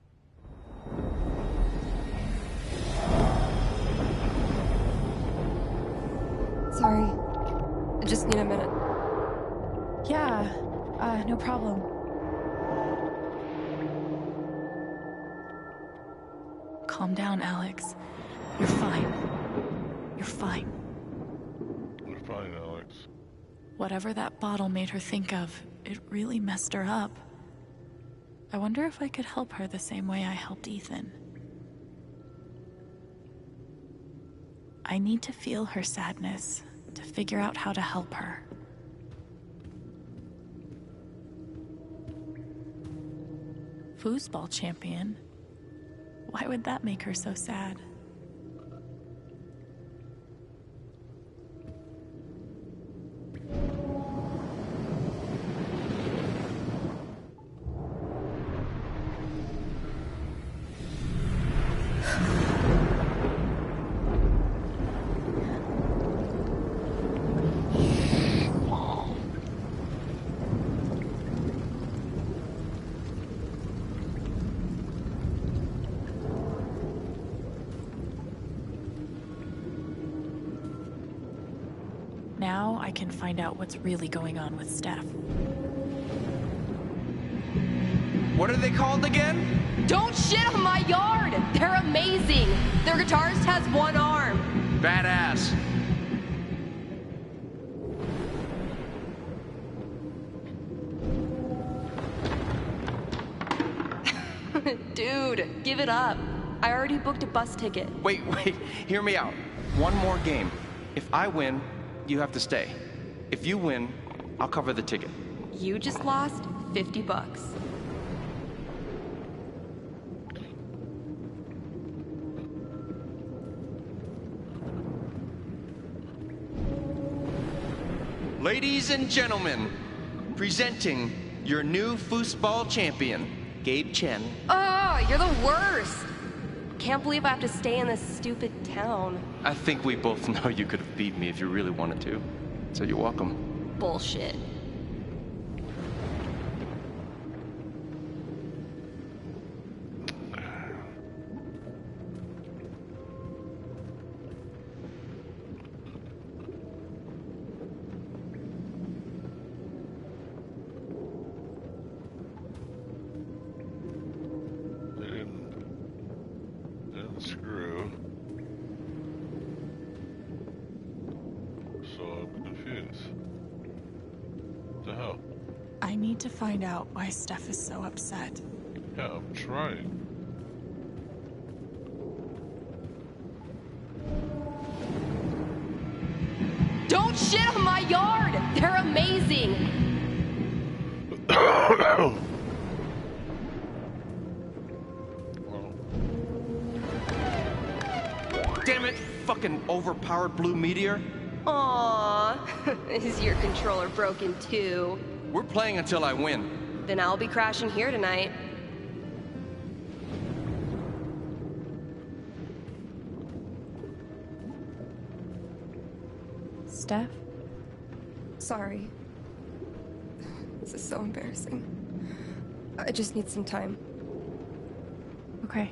[SPEAKER 6] Sorry. I just need a minute.
[SPEAKER 3] Yeah, uh, no problem. Calm down, Alex. You're fine. You're fine.
[SPEAKER 1] We're fine, Alex.
[SPEAKER 3] Whatever that bottle made her think of, it really messed her up. I wonder if I could help her the same way I helped Ethan. I need to feel her sadness to figure out how to help her. Foosball champion? Why would that make her so sad? Now I can find out what's really going on with Steph.
[SPEAKER 5] What are they called again?
[SPEAKER 6] Don't shit on my yard! They're amazing! Their guitarist has one arm.
[SPEAKER 5] Badass.
[SPEAKER 6] Dude, give it up. I already booked a bus ticket.
[SPEAKER 5] Wait, wait, hear me out. One more game. If I win, you have to stay. If you win, I'll cover the ticket.
[SPEAKER 6] You just lost 50 bucks.
[SPEAKER 5] Ladies and gentlemen, presenting your new foosball champion, Gabe Chen.
[SPEAKER 6] Oh, you're the worst! Can't believe I have to stay in this stupid town.
[SPEAKER 5] I think we both know you could have beat me if you really wanted to. So you're welcome.
[SPEAKER 6] Bullshit.
[SPEAKER 3] Find out Steph is so upset.
[SPEAKER 1] Yeah, I'm trying.
[SPEAKER 6] Don't shit on my yard! They're amazing!
[SPEAKER 5] Damn it, fucking overpowered blue meteor.
[SPEAKER 6] Aww, is your controller broken too?
[SPEAKER 5] We're playing until I win.
[SPEAKER 6] Then I'll be crashing here tonight.
[SPEAKER 3] Steph?
[SPEAKER 6] Sorry. This is so embarrassing. I just need some time.
[SPEAKER 3] Okay.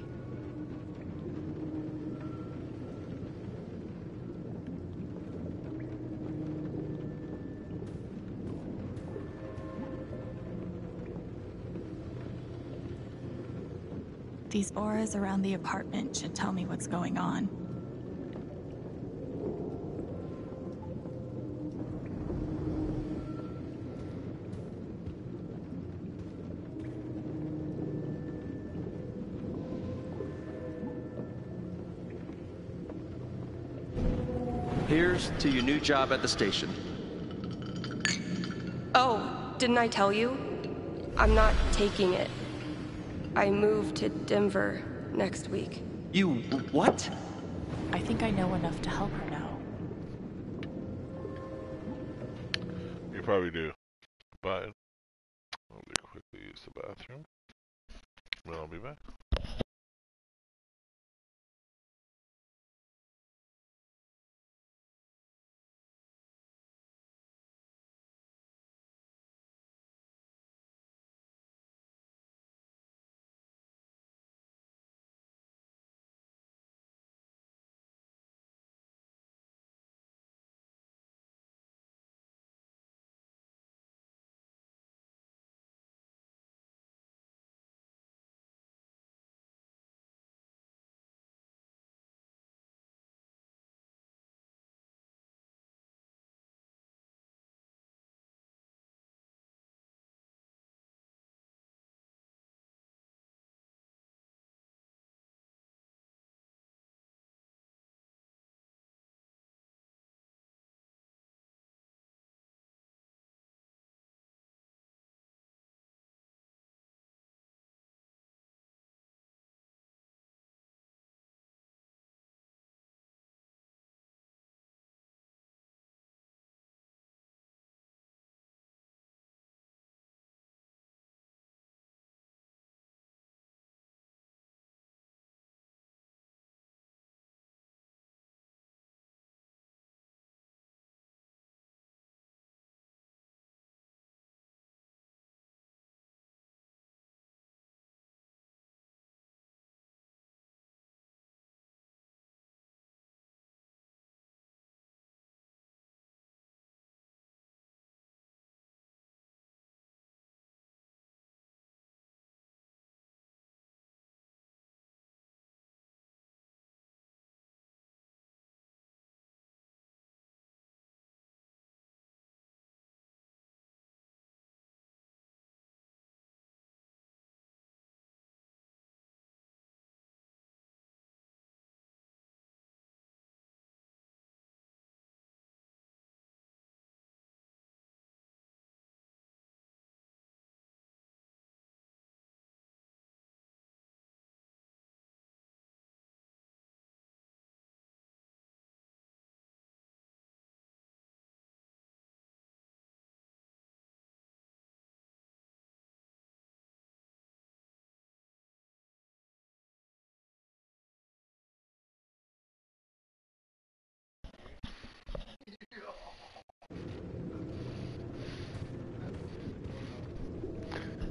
[SPEAKER 3] These auras around the apartment should tell me what's going on.
[SPEAKER 5] Here's to your new job at the station.
[SPEAKER 6] Oh, didn't I tell you? I'm not taking it. I move to Denver next week.
[SPEAKER 5] You what?
[SPEAKER 3] I think I know enough to help her now.
[SPEAKER 1] You probably do.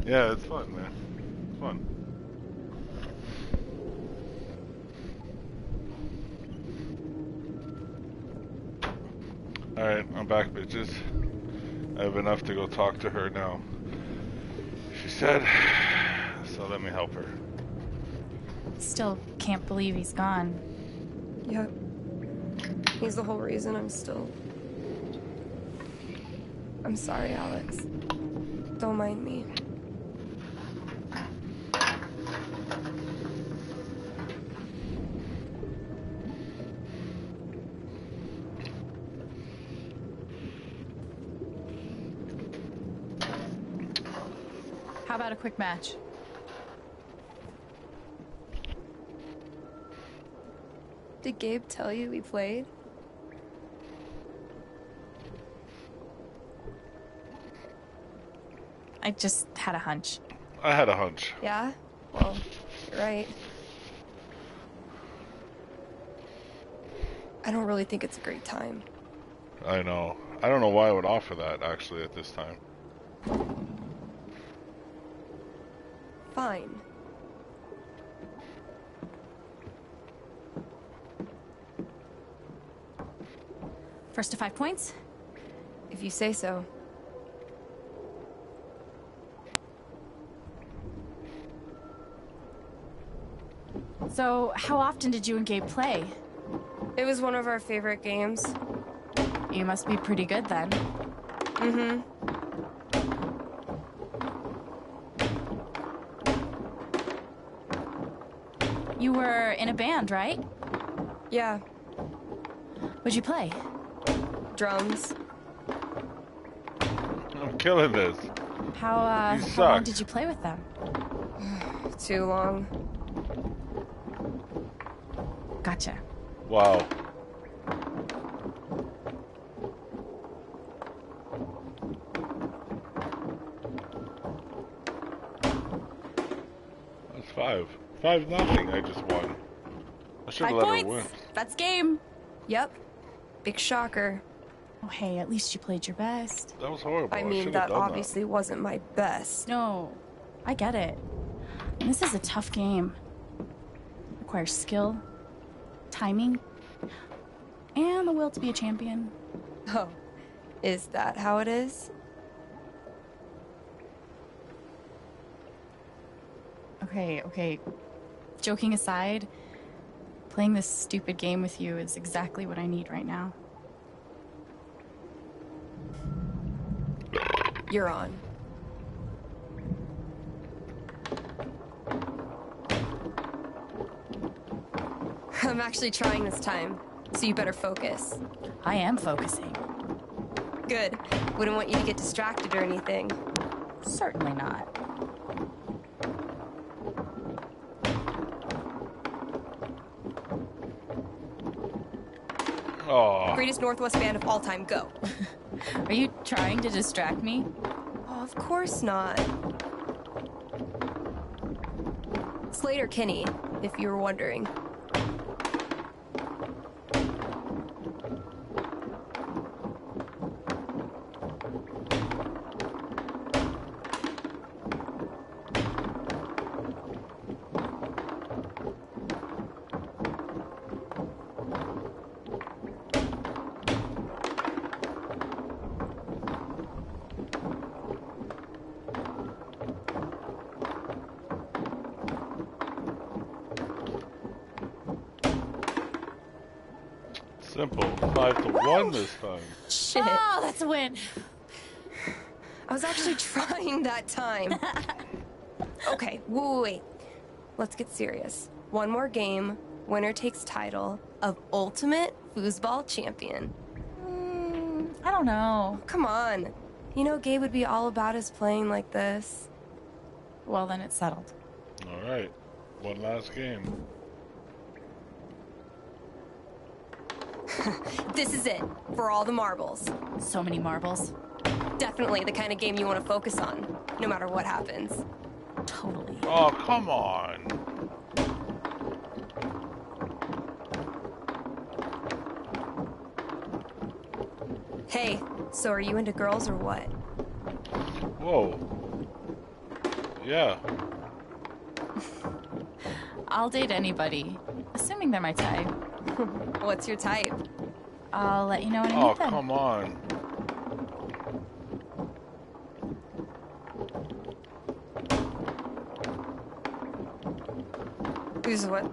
[SPEAKER 1] Yeah, it's fun, man. It's fun. Alright, I'm back, bitches. I have enough to go talk to her now. She said, so let me help her.
[SPEAKER 3] Still can't believe he's gone.
[SPEAKER 6] Yep. He's the whole reason I'm still. I'm sorry, Alex. Don't mind me.
[SPEAKER 3] Quick match?
[SPEAKER 6] Did Gabe tell you we played?
[SPEAKER 3] I just had a hunch.
[SPEAKER 1] I had a hunch.
[SPEAKER 6] Yeah? Well, you're right. I don't really think it's a great time.
[SPEAKER 1] I know. I don't know why I would offer that, actually, at this time.
[SPEAKER 6] Fine.
[SPEAKER 3] First to five points?
[SPEAKER 6] If you say so.
[SPEAKER 3] So, how often did you and Gabe play?
[SPEAKER 6] It was one of our favorite games.
[SPEAKER 3] You must be pretty good then.
[SPEAKER 6] Mm-hmm.
[SPEAKER 3] You were in a band, right?
[SPEAKER 6] Yeah.
[SPEAKER 3] What'd you play?
[SPEAKER 6] Drums.
[SPEAKER 1] I'm killing this.
[SPEAKER 3] How, uh,
[SPEAKER 1] You
[SPEAKER 3] how long did you play with them?
[SPEAKER 6] Too long.
[SPEAKER 3] Gotcha.
[SPEAKER 1] Wow. That's Five. Five nothing. I just won. I should have
[SPEAKER 3] Five
[SPEAKER 1] let
[SPEAKER 3] points.
[SPEAKER 1] her win.
[SPEAKER 3] That's game.
[SPEAKER 6] Yep. Big shocker.
[SPEAKER 3] Oh, hey, at least you played your best.
[SPEAKER 1] That was horrible.
[SPEAKER 6] I
[SPEAKER 1] I
[SPEAKER 6] mean,
[SPEAKER 1] should
[SPEAKER 6] that
[SPEAKER 1] have done
[SPEAKER 6] obviously wasn't my best.
[SPEAKER 3] No, I get it. And this is a tough game. Requires skill, timing, and the will to be a champion.
[SPEAKER 6] Oh, is that how it is?
[SPEAKER 3] Okay, okay. Joking aside, playing this stupid game with you is exactly what I need right now.
[SPEAKER 6] You're on. I'm actually trying this time, so you better focus.
[SPEAKER 3] I am focusing.
[SPEAKER 6] Good. Wouldn't want you to get distracted or anything.
[SPEAKER 3] Certainly not.
[SPEAKER 1] that. Oh.
[SPEAKER 6] Greatest Northwest band of all time, go.
[SPEAKER 3] Are you trying to distract me?
[SPEAKER 6] Oh, of course not. Sleater-Kinney, if you were wondering.
[SPEAKER 1] Five this time.
[SPEAKER 6] Shit.
[SPEAKER 3] Oh, that's a win.
[SPEAKER 6] I was actually trying that time. okay, wait, wait, wait. Let's get serious. One more game. Winner takes title of Ultimate Foosball Champion.
[SPEAKER 3] Mm, I don't know.
[SPEAKER 6] Come on. You know Gabe would be all about his playing like this.
[SPEAKER 3] Well, then it's settled.
[SPEAKER 1] All right. One last game.
[SPEAKER 6] This is it for all the marbles.
[SPEAKER 3] So many marbles.
[SPEAKER 6] Definitely the kind of game you want to focus on, no matter what happens.
[SPEAKER 3] Totally.
[SPEAKER 1] Oh, come on.
[SPEAKER 6] Hey, so are you into girls or what?
[SPEAKER 1] Whoa. Yeah.
[SPEAKER 3] I'll date anybody, assuming they're my type.
[SPEAKER 6] What's your type?
[SPEAKER 3] I'll let you know when I
[SPEAKER 1] Oh,
[SPEAKER 3] meet them.
[SPEAKER 1] come on.
[SPEAKER 6] Who's what?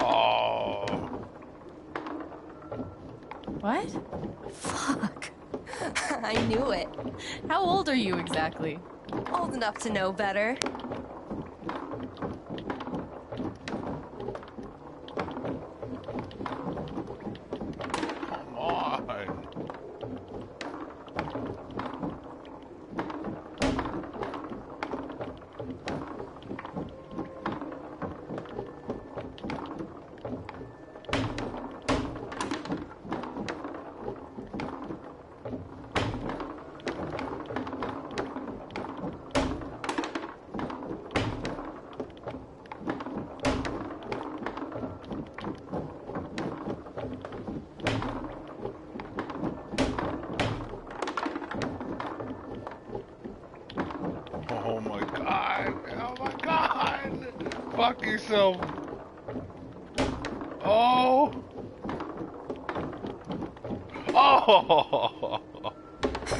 [SPEAKER 1] Oh.
[SPEAKER 3] What? Fuck.
[SPEAKER 6] I knew it.
[SPEAKER 3] How old are you exactly?
[SPEAKER 6] Old enough to know better.
[SPEAKER 1] Come on. Oh my god. Oh my god. Fuck yourself. Oh. Oh.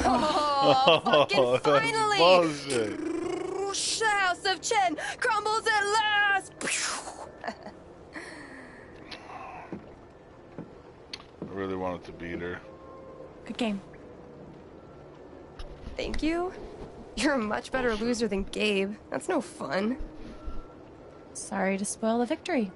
[SPEAKER 6] Oh, fucking
[SPEAKER 1] That's oh,
[SPEAKER 6] finally!
[SPEAKER 1] Bullshit.
[SPEAKER 6] The House of Chen crumbles at last!
[SPEAKER 1] I really wanted to beat her.
[SPEAKER 3] Good game.
[SPEAKER 6] Thank you. You're a much better loser than Gabe. That's no fun.
[SPEAKER 3] Sorry to spoil the victory.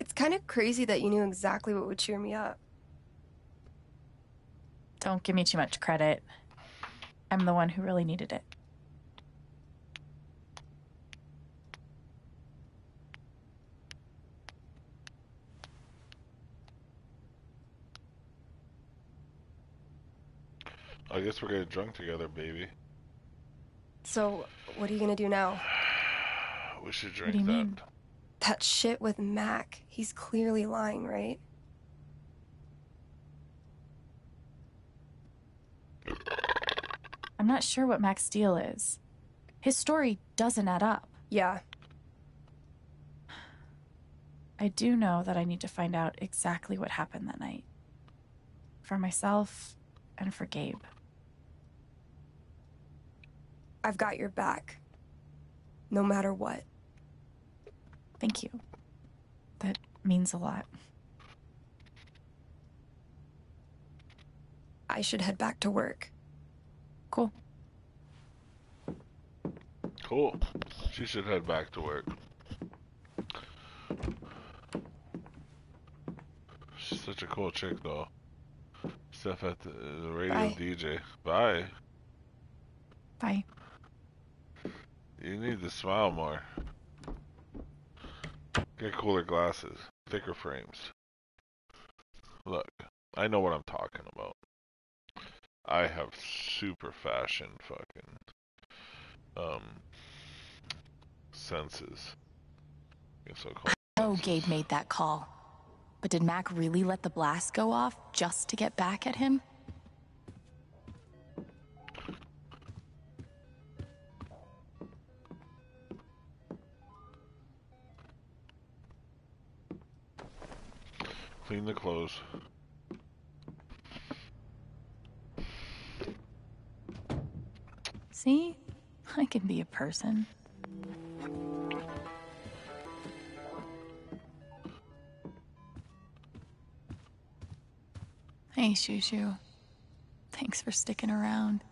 [SPEAKER 6] It's kind of crazy that you knew exactly what would cheer me up.
[SPEAKER 3] Don't give me too much credit. I'm the one who really needed it.
[SPEAKER 1] I guess we're getting drunk together, baby.
[SPEAKER 6] So, what are you gonna do now?
[SPEAKER 1] We should drink What
[SPEAKER 3] do you
[SPEAKER 1] that.
[SPEAKER 3] mean?
[SPEAKER 6] That shit with Mac. He's clearly lying, right?
[SPEAKER 3] I'm not sure what Mac's deal is. His story doesn't add up.
[SPEAKER 6] Yeah.
[SPEAKER 3] I do know that I need to find out exactly what happened that night. For myself and for Gabe.
[SPEAKER 6] I've got your back. No matter what.
[SPEAKER 3] Thank you. That means a lot.
[SPEAKER 6] I should head back to work.
[SPEAKER 3] Cool.
[SPEAKER 1] Cool. She should head back to work. She's such a cool chick, though. Steph at the, the radio
[SPEAKER 3] Bye.
[SPEAKER 1] DJ. Bye.
[SPEAKER 3] Bye.
[SPEAKER 1] You need to smile more. Get cooler glasses, thicker frames. Look, I know what I'm talking about. I have super fashion fucking um senses. Guess I'll call
[SPEAKER 3] I know Gabe made that call. But did Mac really let the blast go off just to get back at him?
[SPEAKER 1] Clean the clothes.
[SPEAKER 3] See? I can be a person. Hey, Shoo. Thanks for sticking around.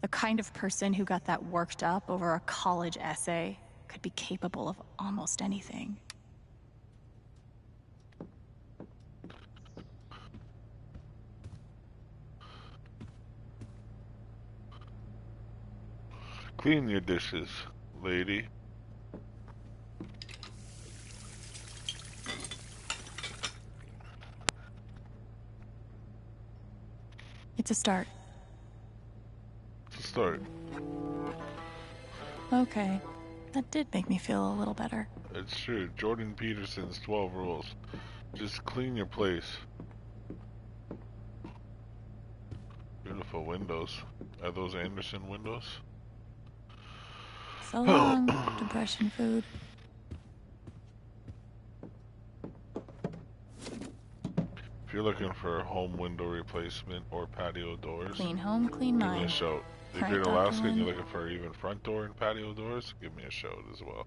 [SPEAKER 3] The kind of person who got that worked up over a college essay could be capable of almost anything.
[SPEAKER 1] Clean your dishes, lady.
[SPEAKER 3] It's a start.
[SPEAKER 1] Start.
[SPEAKER 3] Okay. That did make me feel a little better.
[SPEAKER 1] It's true. Jordan Peterson's 12 rules. Just clean your place. Beautiful windows. Are those Andersen windows?
[SPEAKER 3] So long, depression food.
[SPEAKER 1] If you're looking for a home window replacement or patio doors,
[SPEAKER 3] Clean home, clean
[SPEAKER 1] give me a shout. If you're in Alaska and you're looking for even front door and patio doors, give me a shout as well.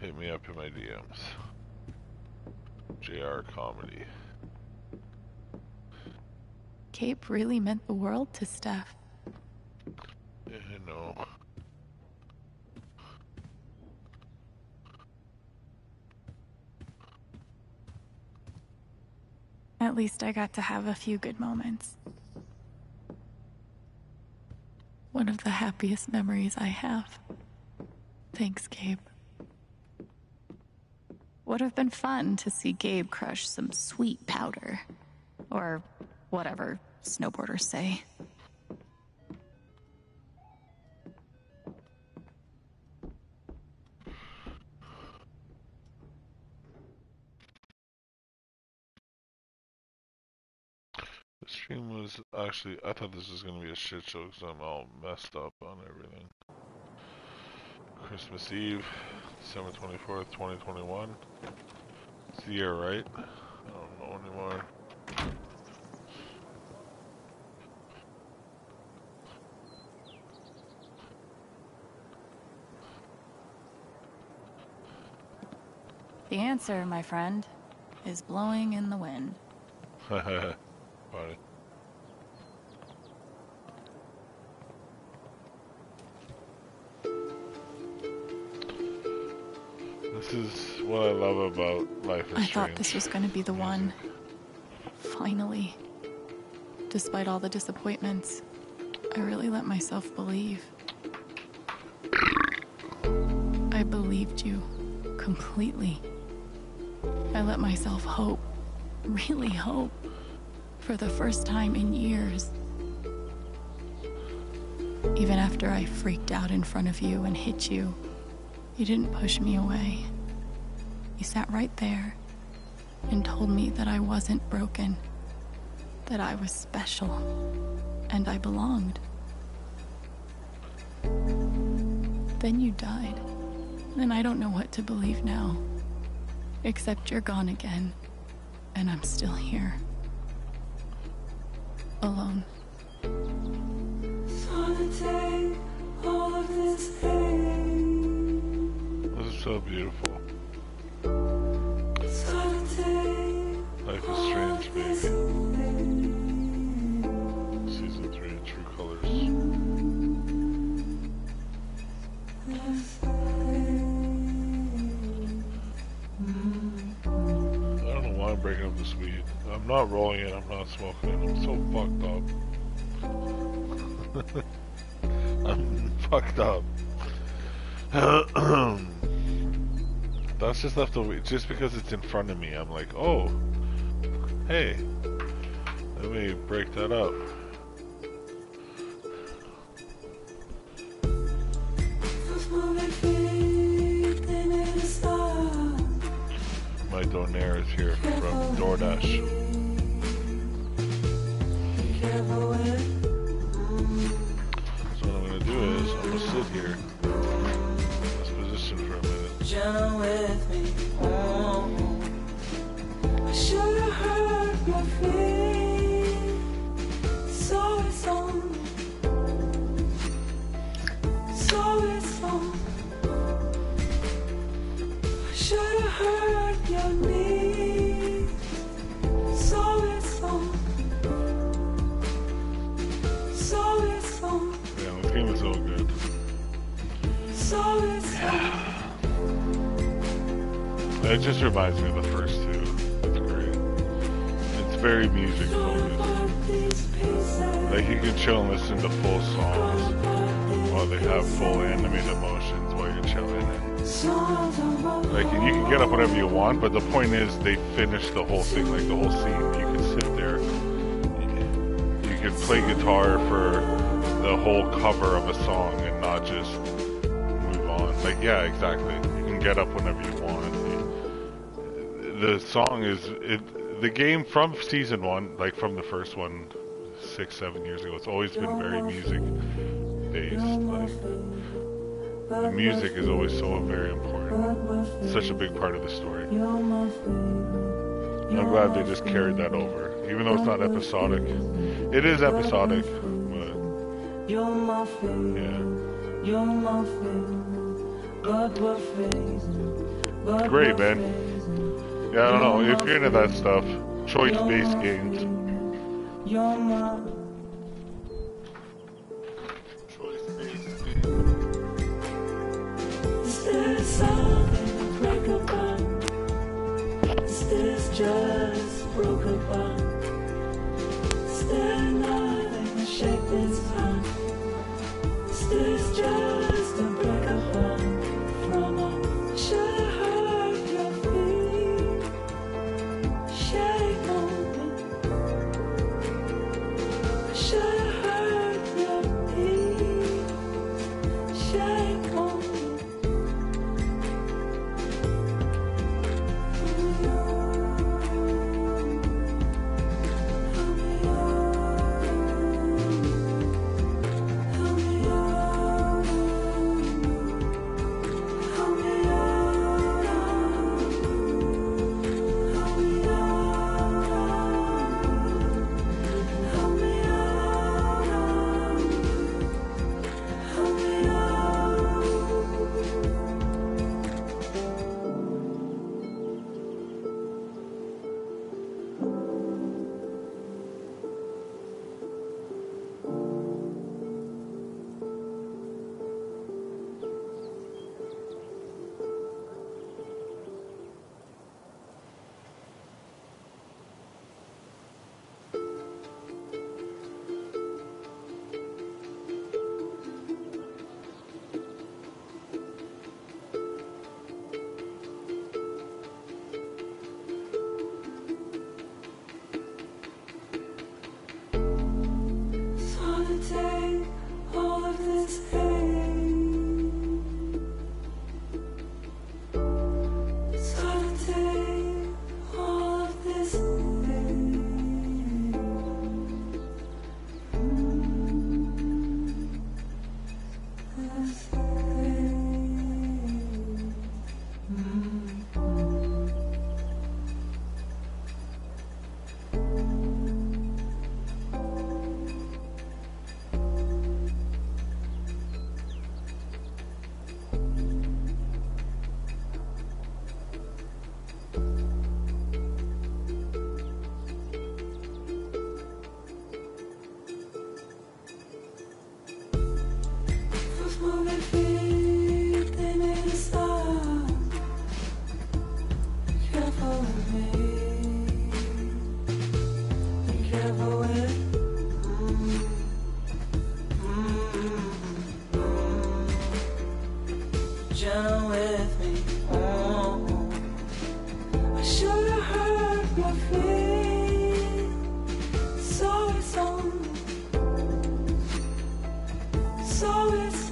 [SPEAKER 1] Hit me up in my DMs. JR Comedy.
[SPEAKER 3] Gabe really meant the world to Steph.
[SPEAKER 1] Yeah, I know.
[SPEAKER 3] At least I got to have a few good moments. One of the happiest memories I have. Thanks, Gabe. Would have been fun to see Gabe crush some sweet powder. Or whatever snowboarders say.
[SPEAKER 1] The stream was actually, I thought this was going to be a shit show because I'm all messed up on everything. Christmas Eve, December 24th, 2021. It's the year, right? I don't know anymore.
[SPEAKER 3] The answer, my friend, is blowing in the wind.
[SPEAKER 1] Funny. This is what I love about Life
[SPEAKER 3] I
[SPEAKER 1] Strange.
[SPEAKER 3] thought this was going to be the one. Finally. Despite all the disappointments, I really let myself believe. I believed you completely. I let myself hope, really hope, for the first time in years. Even after I freaked out in front of you and hit you, you didn't push me away. You sat right there and told me that I wasn't broken, that I was special, and I belonged. Then you died, and I don't know what to believe now. Except you're gone again, and I'm still here. Alone.
[SPEAKER 1] This is so beautiful. Life is Strange, baby. Season 3 True Colors. I don't know why I'm breaking up this weed. I'm not rolling it, I'm not smoking it. I'm so fucked up. I'm fucked up. That's just left over. Just because it's in front of me, I'm like, oh, hey, let me break that up. My donair is here from DoorDash. Just reminds me of the first two. It's great. It's very music focused. Like you can chill and listen to full songs while they have full animated motions while you're chilling. And like and you can get up whenever you want, but the point is they finish the whole thing, like the whole scene. You can sit there. You can play guitar for the whole cover of a song and not just move on. Like yeah, exactly. You can get up whenever you. The song is it. The game from season one, like from the first one, six, seven years ago, it's always been very music based. Like the music is always so very important. Such a big part of the story. I'm glad they just carried that over, even though it's not episodic. It is episodic, but.
[SPEAKER 13] But
[SPEAKER 1] great, man. Yeah, I don't know if you're into that stuff. Choice-based games.
[SPEAKER 13] You're my. So it's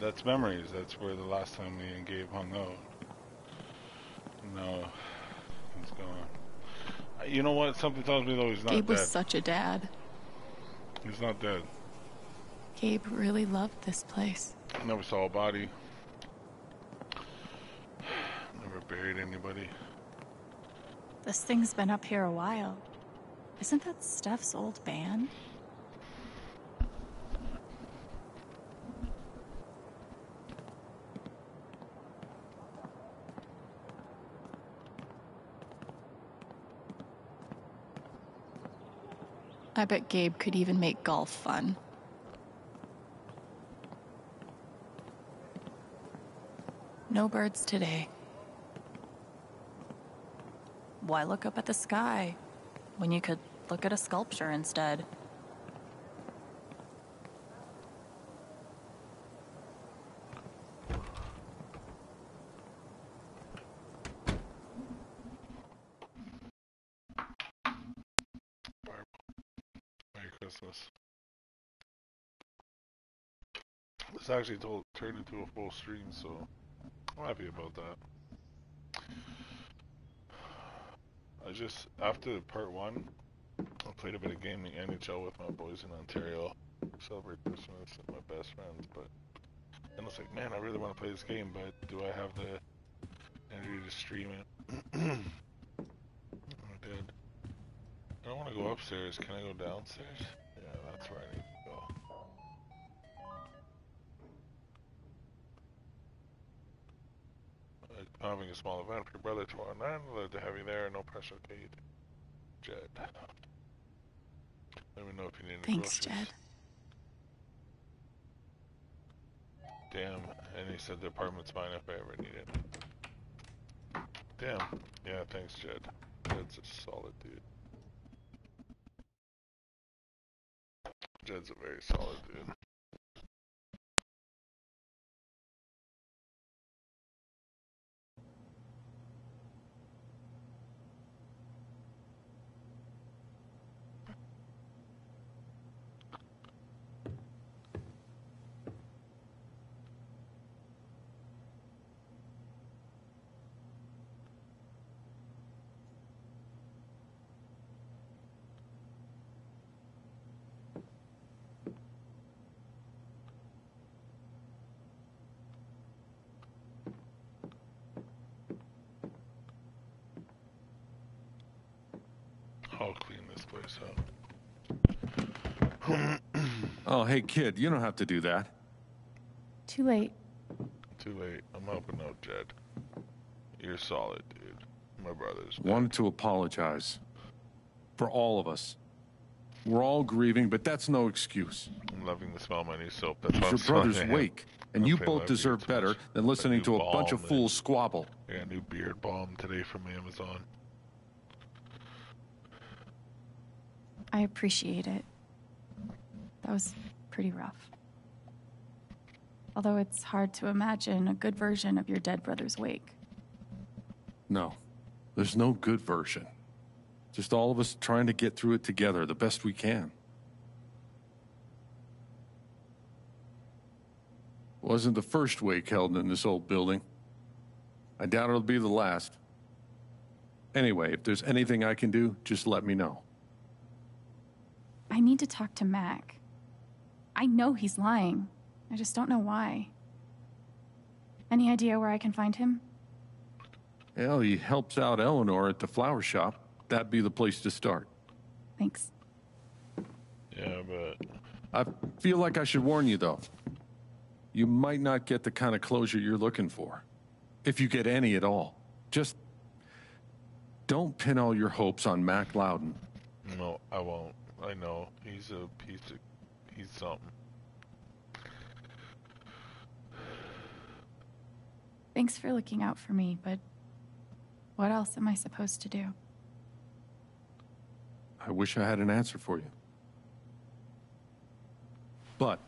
[SPEAKER 1] that's memories. That's where the last time me and Gabe hung out. No, he's gone. You know what? Something tells me though he's not
[SPEAKER 3] Gabe
[SPEAKER 1] dead.
[SPEAKER 3] was such a dad.
[SPEAKER 1] He's not dead.
[SPEAKER 3] Gabe really loved this place.
[SPEAKER 1] Never saw a body. Never buried anybody.
[SPEAKER 3] This thing's been up here a while. Isn't that Steph's old band? I bet Gabe could even make golf fun. No birds today. Why look up at the sky when you could look at a sculpture instead?
[SPEAKER 1] Christmas. This actually told, turned into a full stream, so I'm happy about that. I just, after part one, I played a bit of gaming NHL with my boys in Ontario, celebrate Christmas with my best friends, but then I was like, man, I really want to play this game, but do I have the energy to stream it? I did. I don't want to go upstairs. Can I go downstairs? Yeah, that's where I need to go. Having a small event for your brother tomorrow night. I'd love to have you there. No pressure, Kate. Jed. Let me know if you need any
[SPEAKER 3] Thanks,
[SPEAKER 1] groceries.
[SPEAKER 3] Jed.
[SPEAKER 1] Damn. And he said the apartment's mine if I ever need it. Damn. Yeah, thanks, Jed. Jed's a solid dude. Jed's a very solid dude.
[SPEAKER 8] Hey, kid, you don't have to do that.
[SPEAKER 3] Too late.
[SPEAKER 1] Too late. I'm helping out Jed. You're solid, dude. My brother's.
[SPEAKER 8] Wanted to apologize. For all of us. We're all grieving, but that's no excuse.
[SPEAKER 1] I'm loving the smell of my new soap. That's
[SPEAKER 8] It's your brother's wake, and
[SPEAKER 1] Hope
[SPEAKER 8] you both
[SPEAKER 1] love you
[SPEAKER 8] deserve better than listening
[SPEAKER 1] new
[SPEAKER 8] to a bunch of
[SPEAKER 1] balm,
[SPEAKER 8] fools squabble.
[SPEAKER 1] I got a new beard balm today from Amazon.
[SPEAKER 3] I appreciate it. That was pretty rough. Although it's hard to imagine a good version of your dead brother's wake.
[SPEAKER 8] No, there's no good version. Just all of us trying to get through it together the best we can. Wasn't the first wake held in this old building. I doubt it'll be the last. Anyway, if there's anything I can do, just let me know.
[SPEAKER 3] I need to talk to Mac. I know he's lying. I just don't know why. Any idea where I can find him?
[SPEAKER 8] Well, he helps out Eleanor at the flower shop. That'd be the place to start.
[SPEAKER 3] Thanks.
[SPEAKER 1] Yeah, but
[SPEAKER 8] I feel like I should warn you, though. You might not get the kind of closure you're looking for. If you get any at all. Just don't pin all your hopes on Mac Loudon.
[SPEAKER 1] no, I won't. I know he's a piece of. He's something.
[SPEAKER 3] Thanks for looking out for me, but what else am I supposed to do?
[SPEAKER 8] I wish I had an answer for you. But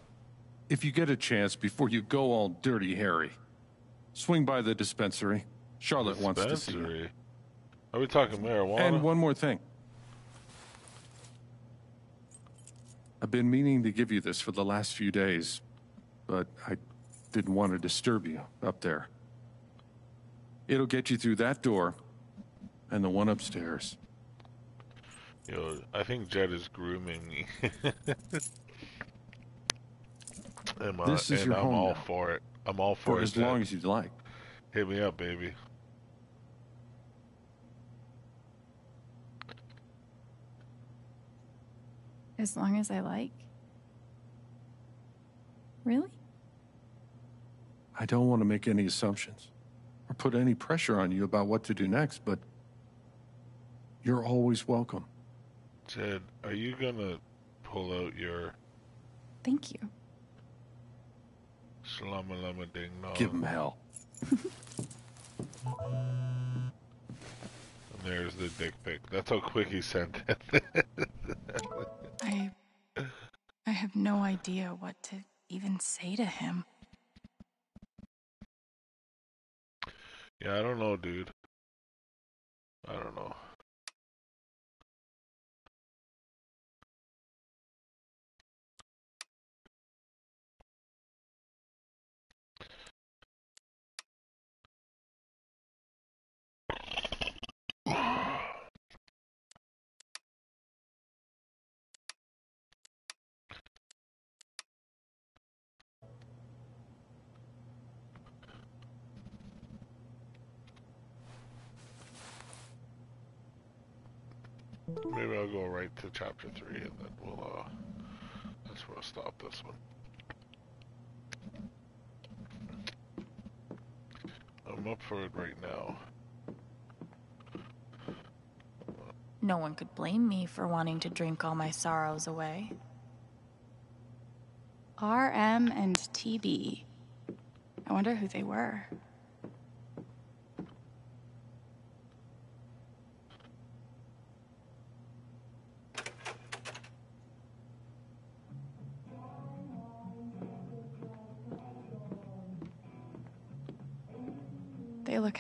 [SPEAKER 8] if you get a chance before you go all dirty Harry, swing by the dispensary. Charlotte wants to see you.
[SPEAKER 1] Dispensary? Are we talking marijuana?
[SPEAKER 8] And one more thing. I've been meaning to give you this for the last few days, but I didn't want to disturb you up there. It'll get you through that door and the one upstairs.
[SPEAKER 1] Yo, I think Jed is grooming me. and, uh,
[SPEAKER 8] This is
[SPEAKER 1] and
[SPEAKER 8] your
[SPEAKER 1] I'm
[SPEAKER 8] home
[SPEAKER 1] all
[SPEAKER 8] now.
[SPEAKER 1] for it. I'm all for,
[SPEAKER 8] For
[SPEAKER 1] it.
[SPEAKER 8] as
[SPEAKER 1] Jed.
[SPEAKER 8] long as you'd like.
[SPEAKER 1] Hit me up, baby.
[SPEAKER 3] As long as I like? Really?
[SPEAKER 8] I don't want to make any assumptions or put any pressure on you about what to do next, but you're always welcome.
[SPEAKER 1] Ted, are you gonna pull out your
[SPEAKER 3] Thank you.
[SPEAKER 1] shlama lama ding dong?
[SPEAKER 8] Give him hell.
[SPEAKER 1] And there's the dick pic. That's how quick he sent it.
[SPEAKER 12] I. I have no idea what to even say to him.
[SPEAKER 1] yeah, I don't know, dude. I don't know. Maybe I'll go right to chapter three, and then we'll uh, that's where I'll stop this one. I'm up for it right now.
[SPEAKER 12] No one could blame me for wanting to drink all my sorrows away. RM and TB. I wonder who they were.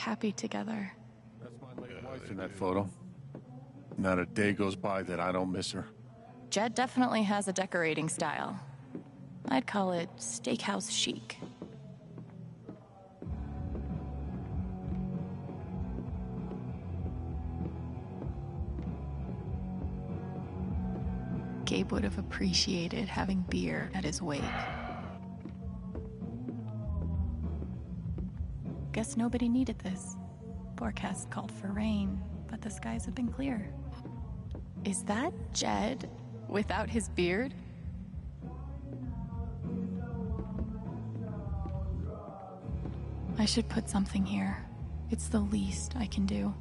[SPEAKER 3] Happy together.
[SPEAKER 8] That's my late wife in that photo. Not a day goes by that I don't miss her.
[SPEAKER 12] Jed definitely has a decorating style. I'd call it steakhouse chic.
[SPEAKER 3] Gabe would have appreciated having beer at his wake. Guess nobody needed this. Forecast called for rain, but the skies have been clear. Is that Jed without his beard? I should put something here. It's the least I can do.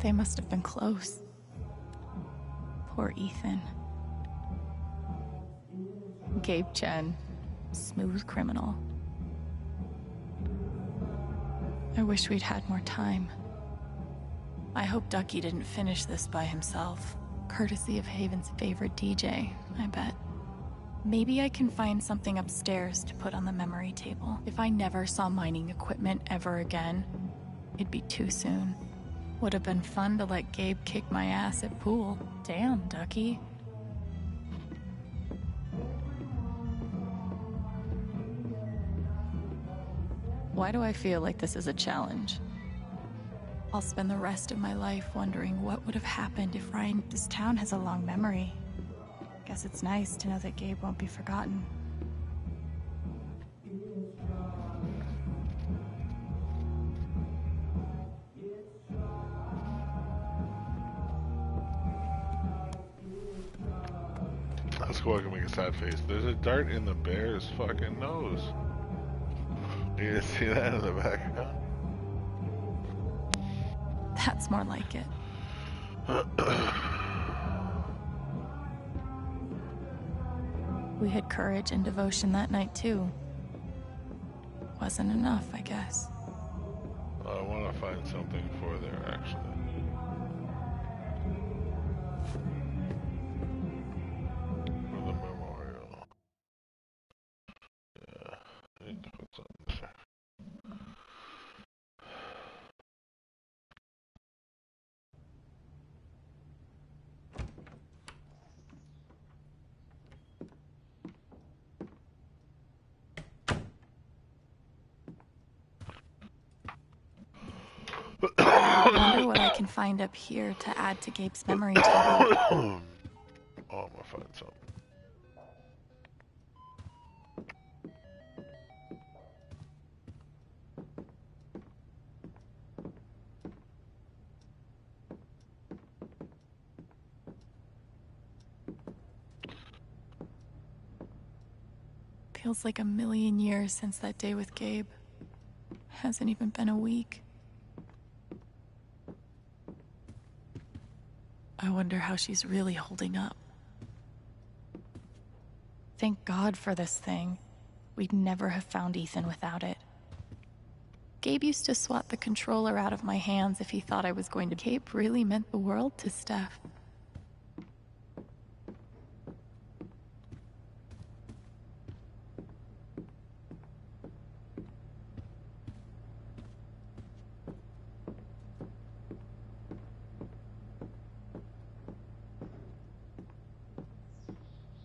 [SPEAKER 3] They must have been close. Poor Ethan. Gabe Chen, smooth criminal. I wish we'd had more time. I hope Duckie didn't finish this by himself. Courtesy of Haven's favorite DJ, I bet. Maybe I can find something upstairs to put on the memory table. If I never saw mining equipment ever again, it'd be too soon. Would have been fun to let Gabe kick my ass at pool. Damn, Duckie. Why do I feel like this is a challenge? I'll spend the rest of my life wondering what would have happened if Ryan. This town has a long memory. Guess it's nice to know that Gabe won't be forgotten.
[SPEAKER 1] Let's go. I can make a sad face. There's a dart in the bear's fucking nose. You see that in the background?
[SPEAKER 3] That's more like it. We had courage and devotion that night, too. Wasn't enough, I guess.
[SPEAKER 1] I want to find something for there, actually.
[SPEAKER 3] Find up here to add to Gabe's oh. memory table.
[SPEAKER 1] oh, I'm gonna find something.
[SPEAKER 3] Feels like a million years since that day with Gabe. Hasn't even been a week. I wonder how she's really holding up. Thank God for this thing. We'd never have found Ethan without it. Gabe used to swat the controller out of my hands if he thought I was going to. Gabe really meant the world to Steph.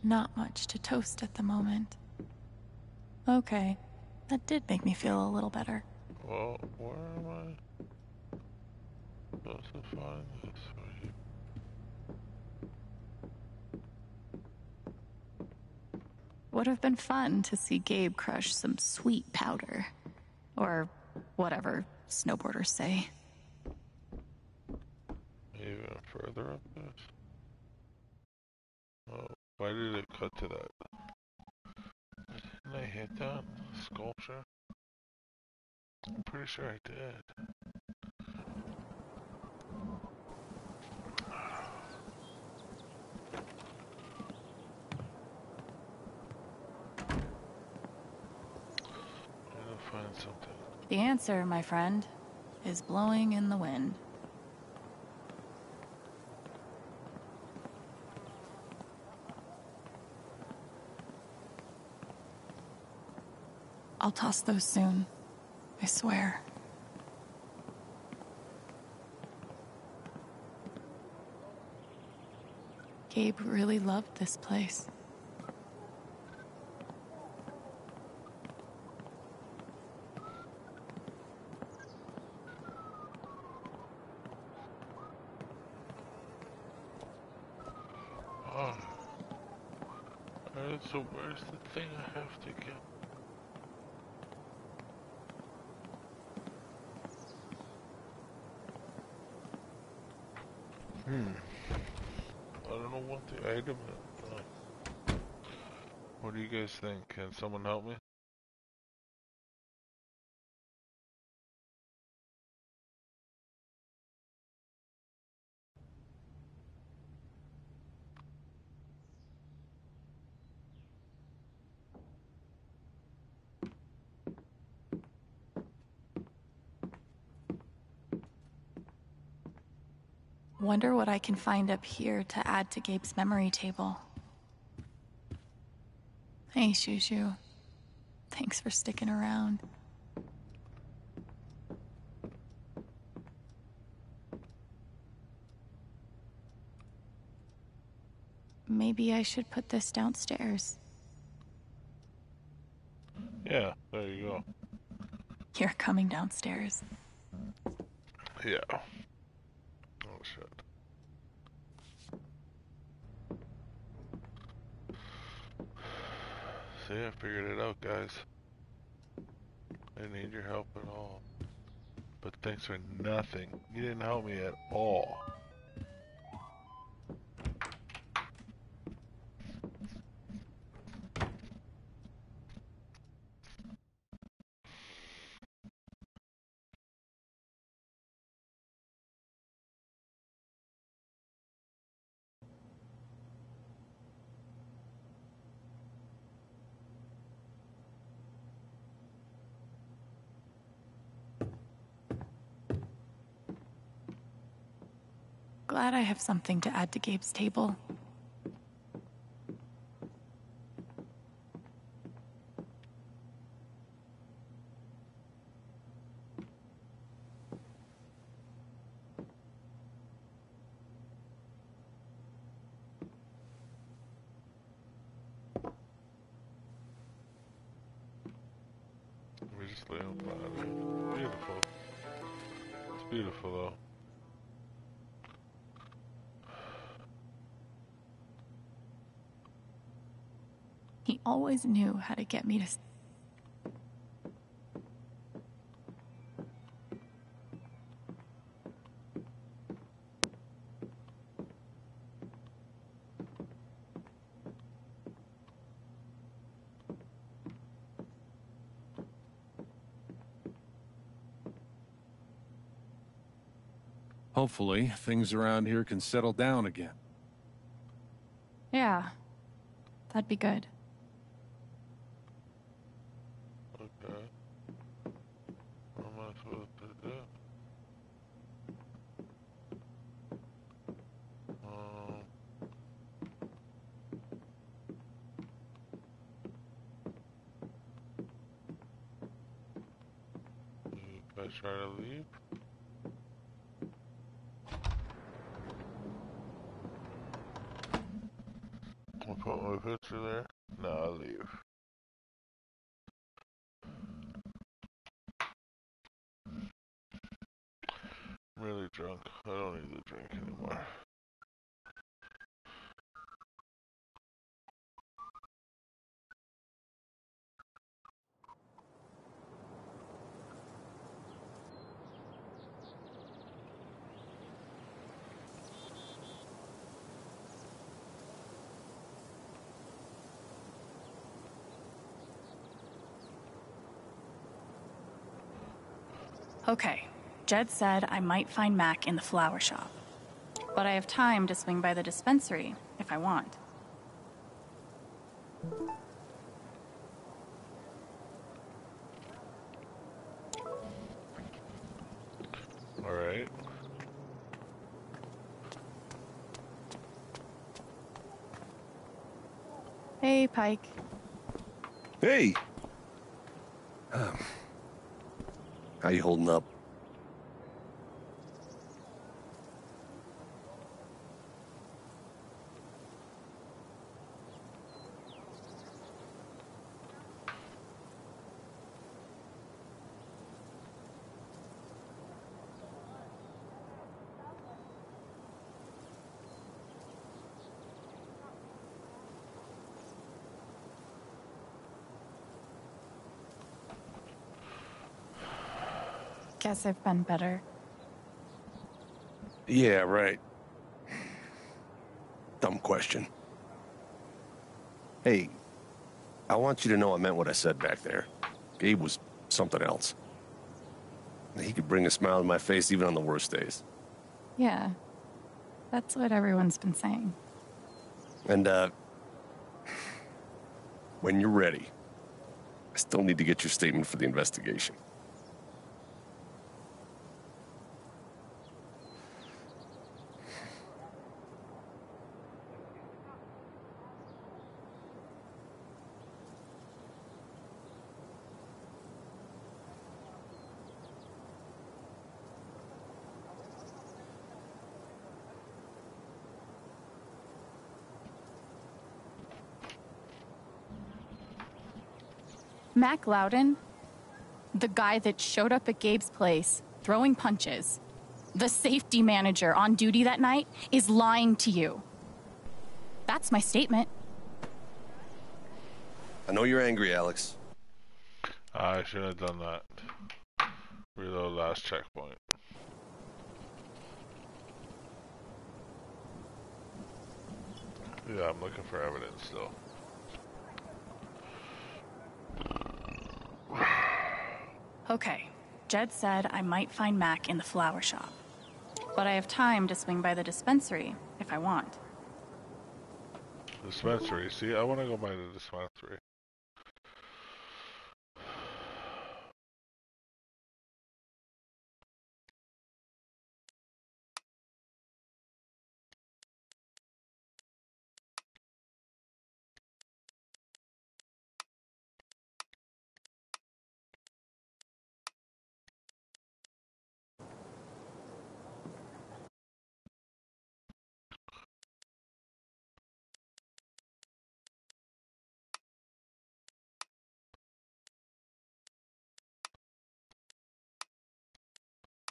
[SPEAKER 3] Not much to toast at the moment. Okay, that did make me feel a little better.
[SPEAKER 1] Well, where am I supposed to find this? Right
[SPEAKER 3] Would have been fun to see Gabe crush some sweet powder. Or whatever snowboarders say.
[SPEAKER 1] Even further up why did it cut to that? Didn't I hit that sculpture? I'm pretty sure I did.
[SPEAKER 3] The answer, my friend, is blowing in the wind. I'll toss those soon. I swear. Gabe really loved this place.
[SPEAKER 1] Oh. Where's the thing I have to get? Hmm. I don't know what the item is. What do you guys think? Can someone help me?
[SPEAKER 3] Wonder what I can find up here to add to Gabe's memory table. Hey, Shushu. Thanks for sticking around. Maybe I should put this downstairs.
[SPEAKER 1] Yeah, there you go.
[SPEAKER 3] You're coming downstairs.
[SPEAKER 1] Yeah. Oh shit. See, I figured it out, guys. I didn't need your help at all. But thanks for nothing. You didn't help me at all.
[SPEAKER 3] Glad I have something to add to Gabe's table.
[SPEAKER 1] Beautiful. It's beautiful though.
[SPEAKER 3] Always knew how to get me to.
[SPEAKER 8] Hopefully, things around here can settle down again.
[SPEAKER 3] Yeah, that'd be good.
[SPEAKER 1] Okay. What am I supposed to do? Um. If I try to leave? I'll put my picture there. No, I'll leave. I'm really drunk. I don't need to drink anymore.
[SPEAKER 3] Okay, Jed said I might find Mac in the flower shop. But I have time to swing by the dispensary if I want.
[SPEAKER 1] Alright.
[SPEAKER 3] Hey, Pike.
[SPEAKER 9] Hey! Um, how you holding up?
[SPEAKER 3] Guess I've been better.
[SPEAKER 9] Yeah, right. dumb question. Hey, I want you to know I meant what I said back there. Gabe was something else. He could bring a smile to my face even on the worst days.
[SPEAKER 3] Yeah. That's what everyone's been saying.
[SPEAKER 9] And, uh, when you're ready, I still need to get your statement for the investigation.
[SPEAKER 3] Mac Loudon, the guy that showed up at Gabe's place, throwing punches, the safety manager on duty that night, is lying to you. That's my statement.
[SPEAKER 9] I know you're angry, Alex.
[SPEAKER 1] I should have done that. Reload last checkpoint. Yeah, I'm looking for evidence still.
[SPEAKER 3] Okay, Jed said I might find Mac in the flower shop. But I have time to swing by the dispensary if I want.
[SPEAKER 1] Dispensary. See, I want to go by the dispensary.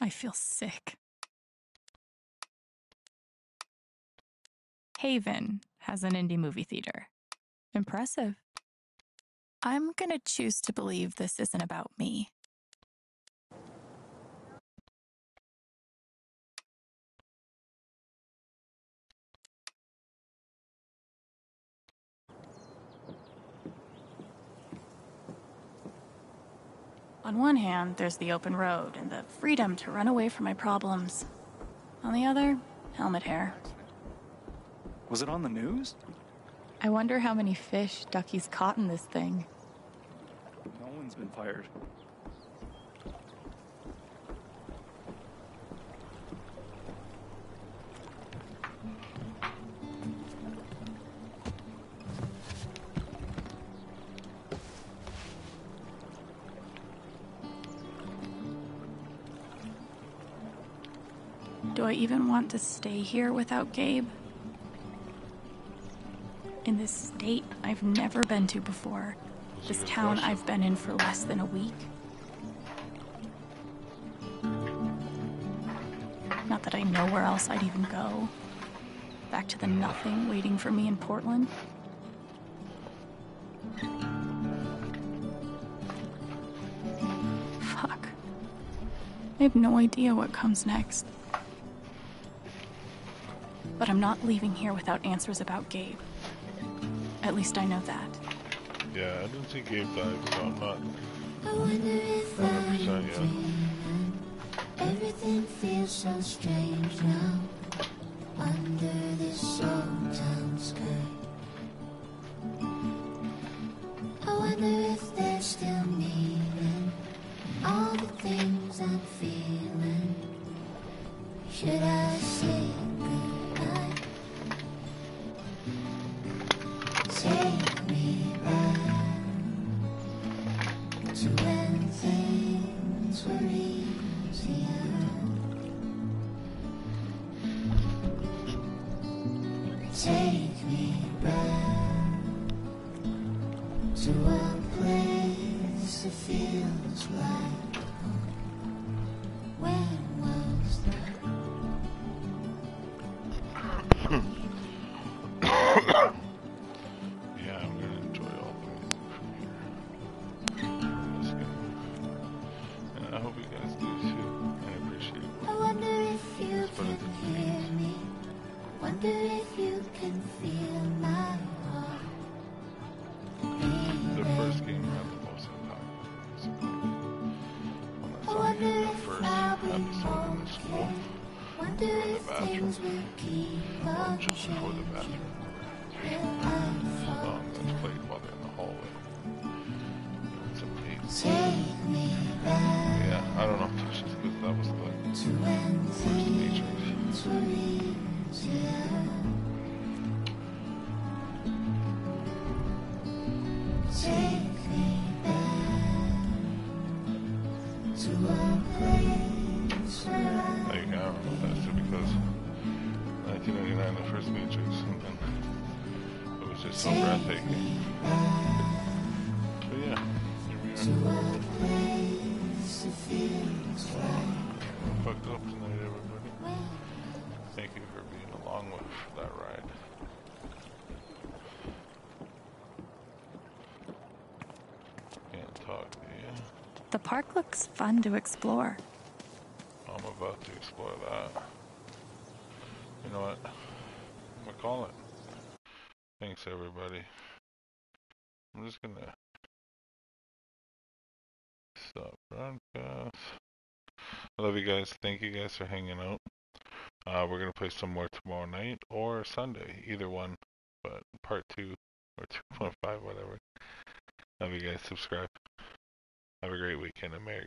[SPEAKER 3] I feel sick. Haven has an indie movie theater. Impressive. I'm gonna choose to believe this isn't about me. On one hand, there's the open road and the freedom to run away from my problems. On the other, helmet hair.
[SPEAKER 4] Was it on the news?
[SPEAKER 3] I wonder how many fish Duckie's caught in this thing.
[SPEAKER 4] No one's been fired.
[SPEAKER 3] Do I even want to stay here without Gabe? In this state I've never been to before. This town I've been in for less than a week. Not that I know where else I'd even go. Back to the nothing waiting for me in Portland. Fuck. I have no idea what comes next. But I'm not leaving here without answers about Gabe. At least I know that.
[SPEAKER 1] Yeah, I didn't see Gabe died, so I'm not
[SPEAKER 14] I wonder if
[SPEAKER 1] 100% yet.
[SPEAKER 14] Everything feels so strange now under this old town sky. I wonder
[SPEAKER 3] park looks fun to explore.
[SPEAKER 1] I'm about to explore that. You know what? I'm gonna call it. Thanks, everybody. I'm just gonna stop broadcast. I love you guys. Thank you guys for hanging out. Uh, we're gonna play some more tomorrow night or Sunday, either one. But part two or 2.5, whatever. Love you guys. Subscribe. Have a great weekend Merry